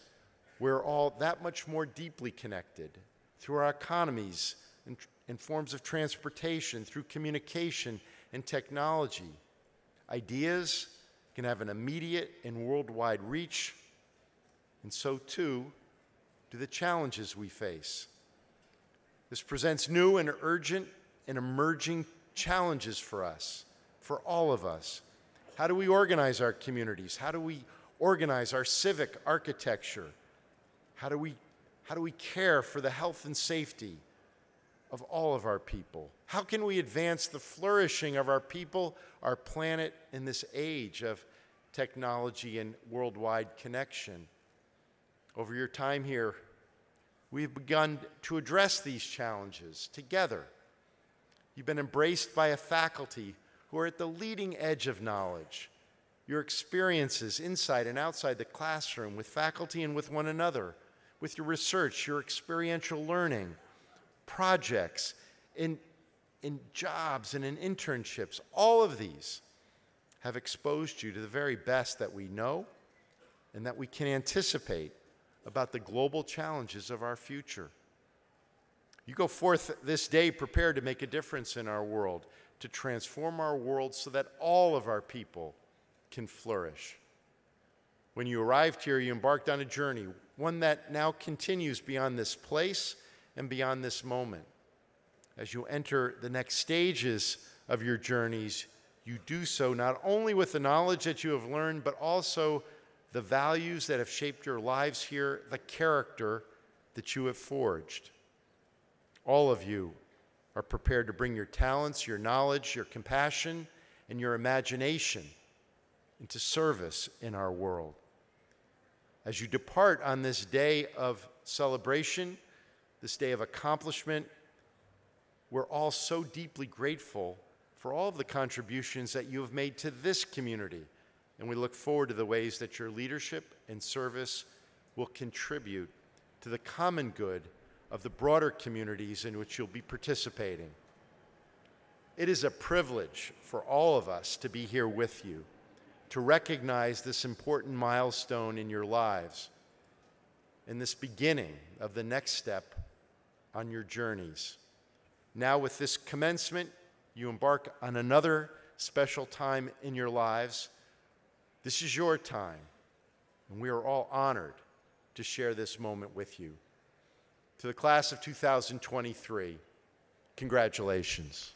we're all that much more deeply connected through our economies and, and forms of transportation, through communication and technology. Ideas can have an immediate and worldwide reach, and so too do the challenges we face. This presents new and urgent and emerging challenges for us, for all of us. How do we organize our communities? How do we organize our civic architecture? How do we, how do we care for the health and safety of all of our people? How can we advance the flourishing of our people, our planet, in this age of technology and worldwide connection? Over your time here, we've begun to address these challenges together. You've been embraced by a faculty who are at the leading edge of knowledge. Your experiences inside and outside the classroom with faculty and with one another, with your research, your experiential learning, projects, in, in jobs and in internships, all of these have exposed you to the very best that we know and that we can anticipate about the global challenges of our future. You go forth this day prepared to make a difference in our world, to transform our world so that all of our people can flourish. When you arrived here, you embarked on a journey, one that now continues beyond this place and beyond this moment. As you enter the next stages of your journeys, you do so not only with the knowledge that you have learned, but also the values that have shaped your lives here, the character that you have forged. All of you are prepared to bring your talents, your knowledge, your compassion, and your imagination into service in our world. As you depart on this day of celebration, this day of accomplishment, we're all so deeply grateful for all of the contributions that you have made to this community. And we look forward to the ways that your leadership and service will contribute to the common good of the broader communities in which you'll be participating. It is a privilege for all of us to be here with you, to recognize this important milestone in your lives, in this beginning of the next step on your journeys. Now, with this commencement, you embark on another special time in your lives, This is your time, and we are all honored to share this moment with you. To the class of 2023, congratulations.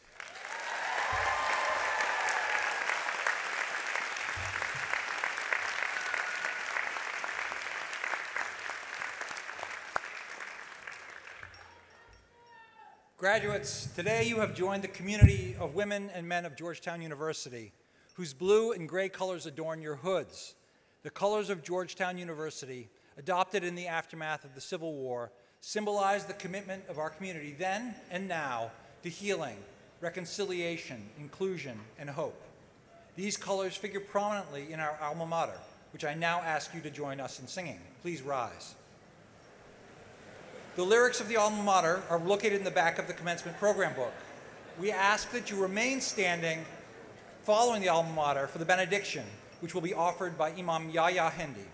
Graduates, today you have joined the community of women and men of Georgetown University, whose blue and gray colors adorn your hoods. The colors of Georgetown University, adopted in the aftermath of the Civil War, symbolize the commitment of our community then and now to healing, reconciliation, inclusion, and hope. These colors figure prominently in our alma mater, which I now ask you to join us in singing. Please rise. The lyrics of the alma mater are located in the back of the commencement program book. We ask that you remain standing following the alma mater for the benediction, which will be offered by Imam Yahya Hendi.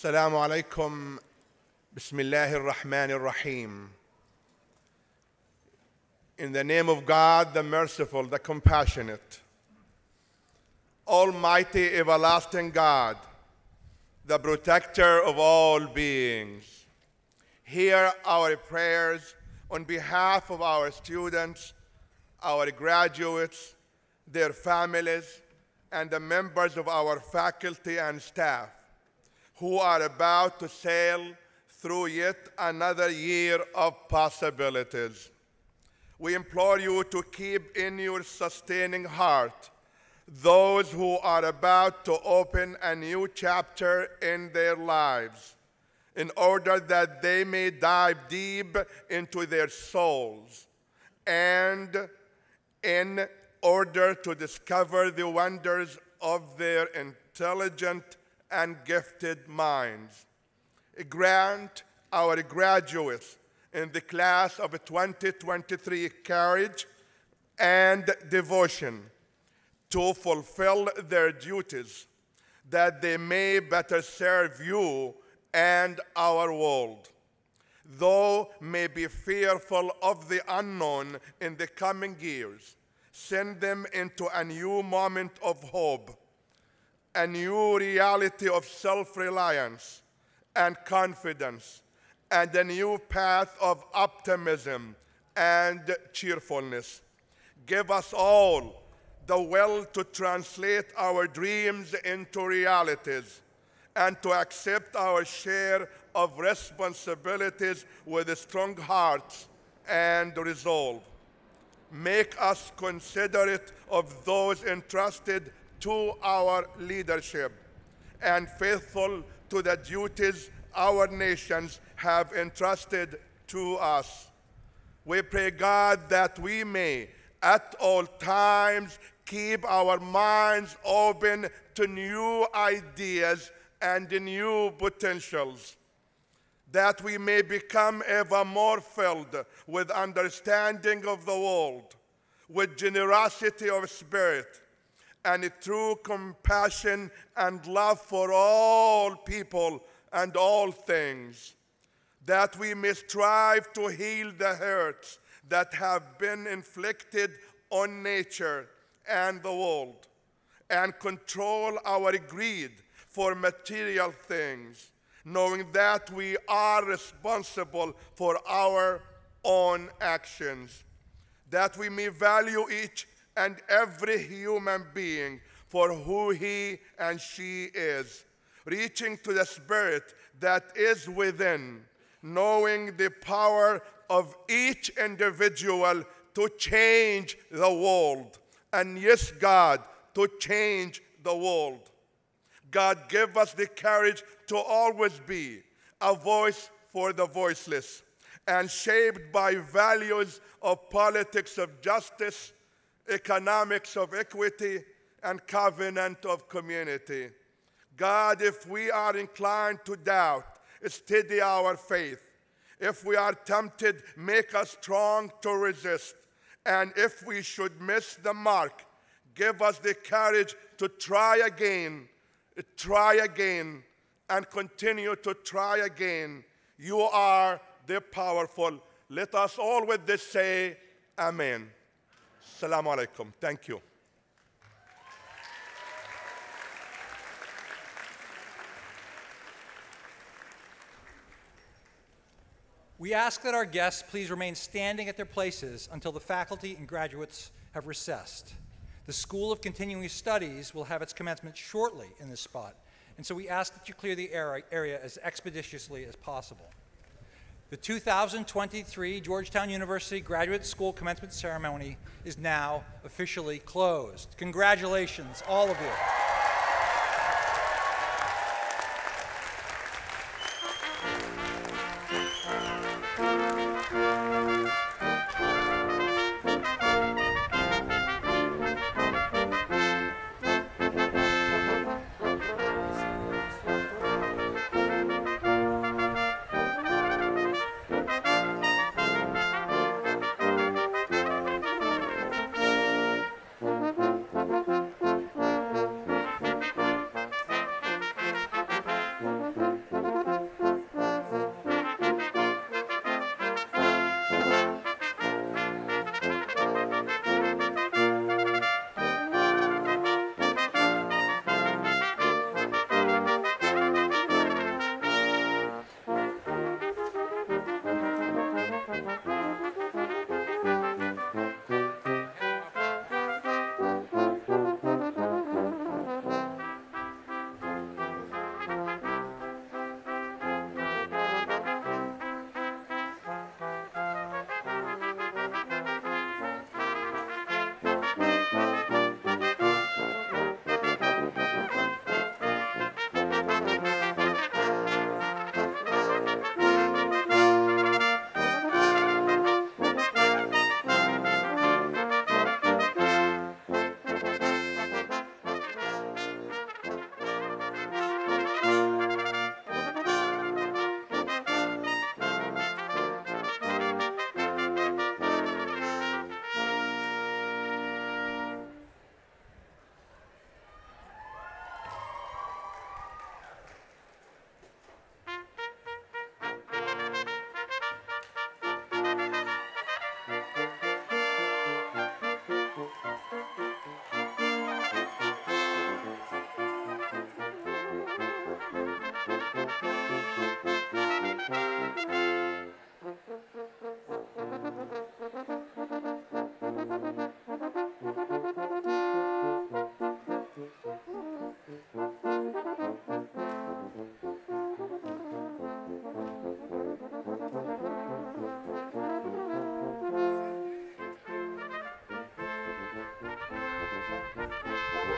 السلام عليكم بسم الله الرحمن الرحيم In the name of God, the merciful, the compassionate, Almighty, everlasting God, the protector of all beings, hear our prayers on behalf of our students, our graduates, their families, and the members of our faculty and staff who are about to sail through yet another year of possibilities. We implore you to keep in your sustaining heart those who are about to open a new chapter in their lives in order that they may dive deep into their souls and in order to discover the wonders of their intelligent and gifted minds. Grant our graduates in the class of 2023 courage and devotion to fulfill their duties that they may better serve you and our world. Though may be fearful of the unknown in the coming years, send them into a new moment of hope, a new reality of self reliance and confidence, and a new path of optimism and cheerfulness. Give us all the will to translate our dreams into realities and to accept our share of responsibilities with strong hearts and resolve. Make us considerate of those entrusted to our leadership and faithful to the duties our nations have entrusted to us. We pray, God, that we may at all times keep our minds open to new ideas and new potentials. that we may become ever more filled with understanding of the world, with generosity of spirit, and true compassion and love for all people and all things, that we may strive to heal the hurts that have been inflicted on nature and the world, and control our greed for material things, knowing that we are responsible for our own actions, that we may value each and every human being for who he and she is, reaching to the spirit that is within, knowing the power of each individual to change the world. And yes, God, to change the world. God, give us the courage to always be a voice for the voiceless and shaped by values of politics of justice, economics of equity, and covenant of community. God, if we are inclined to doubt, steady our faith. If we are tempted, make us strong to resist. And if we should miss the mark, give us the courage to try again, try again, and continue to try again. You are the powerful. Let us all with this say, Amen. Assalamu alaikum. Thank you. We ask that our guests please remain standing at their places until the faculty and graduates have recessed. The School of Continuing Studies will have its commencement shortly in this spot, and so we ask that you clear the area, as expeditiously as possible. The 2023 Georgetown University Graduate School Commencement Ceremony is now officially closed. Congratulations, all of you.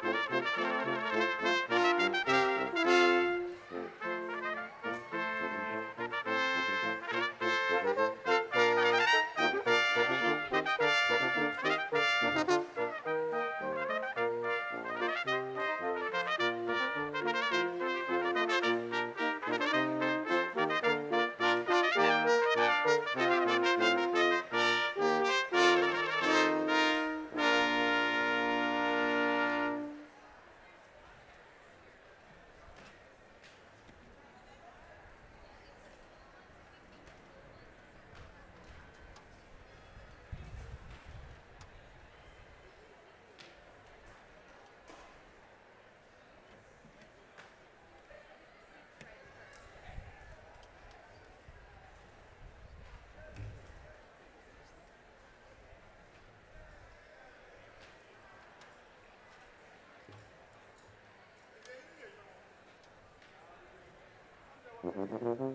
Thank you. Mm-hmm.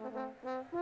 Mm-hmm.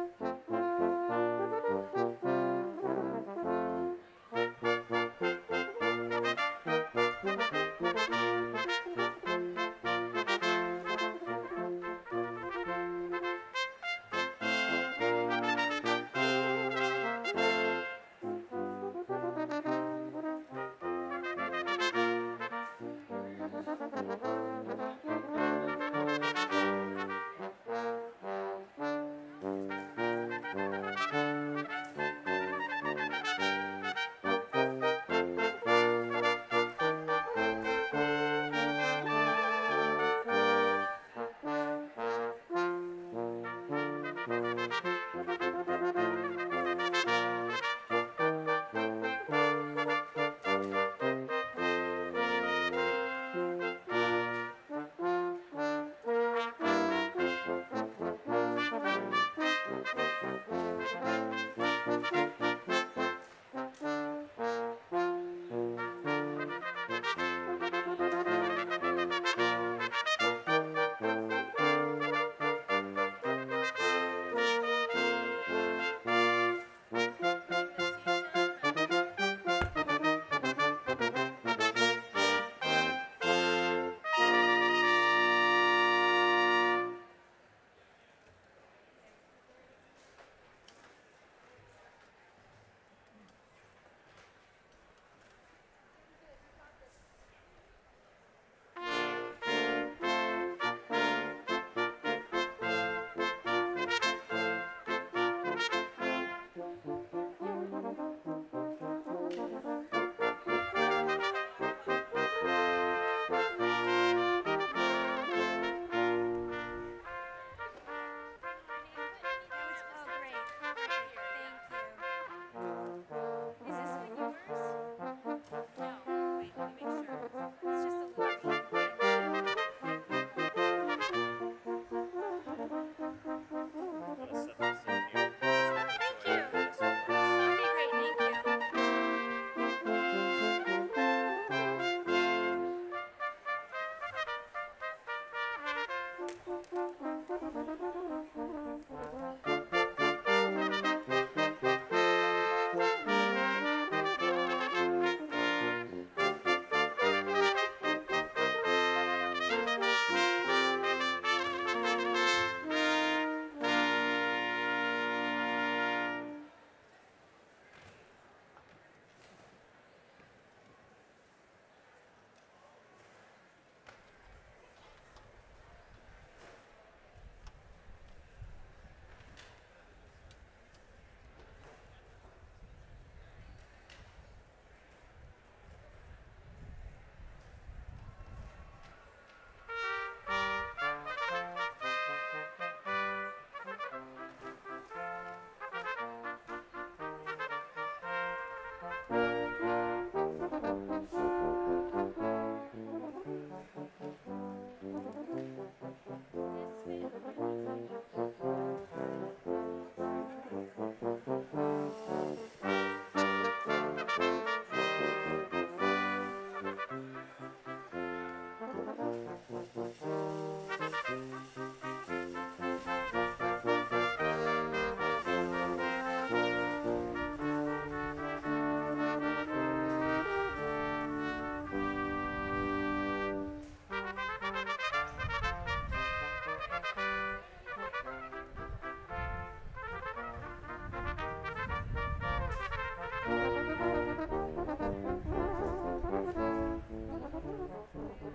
Thank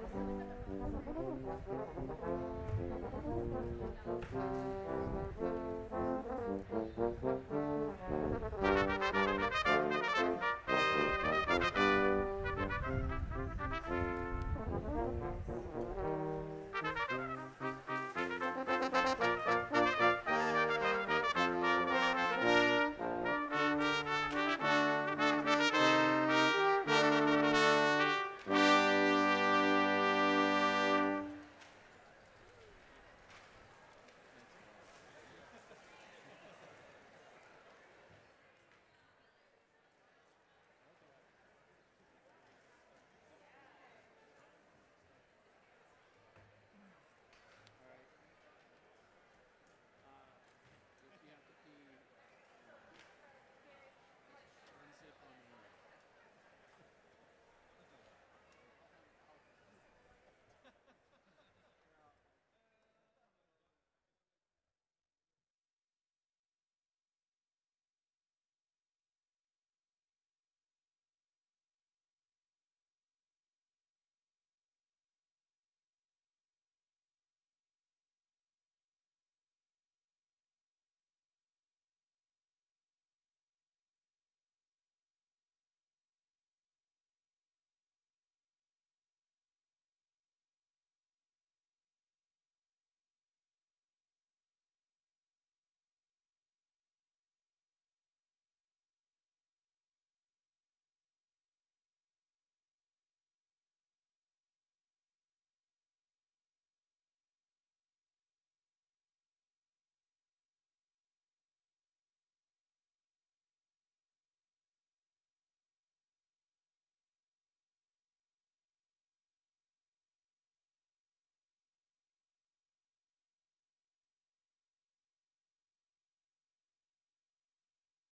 you.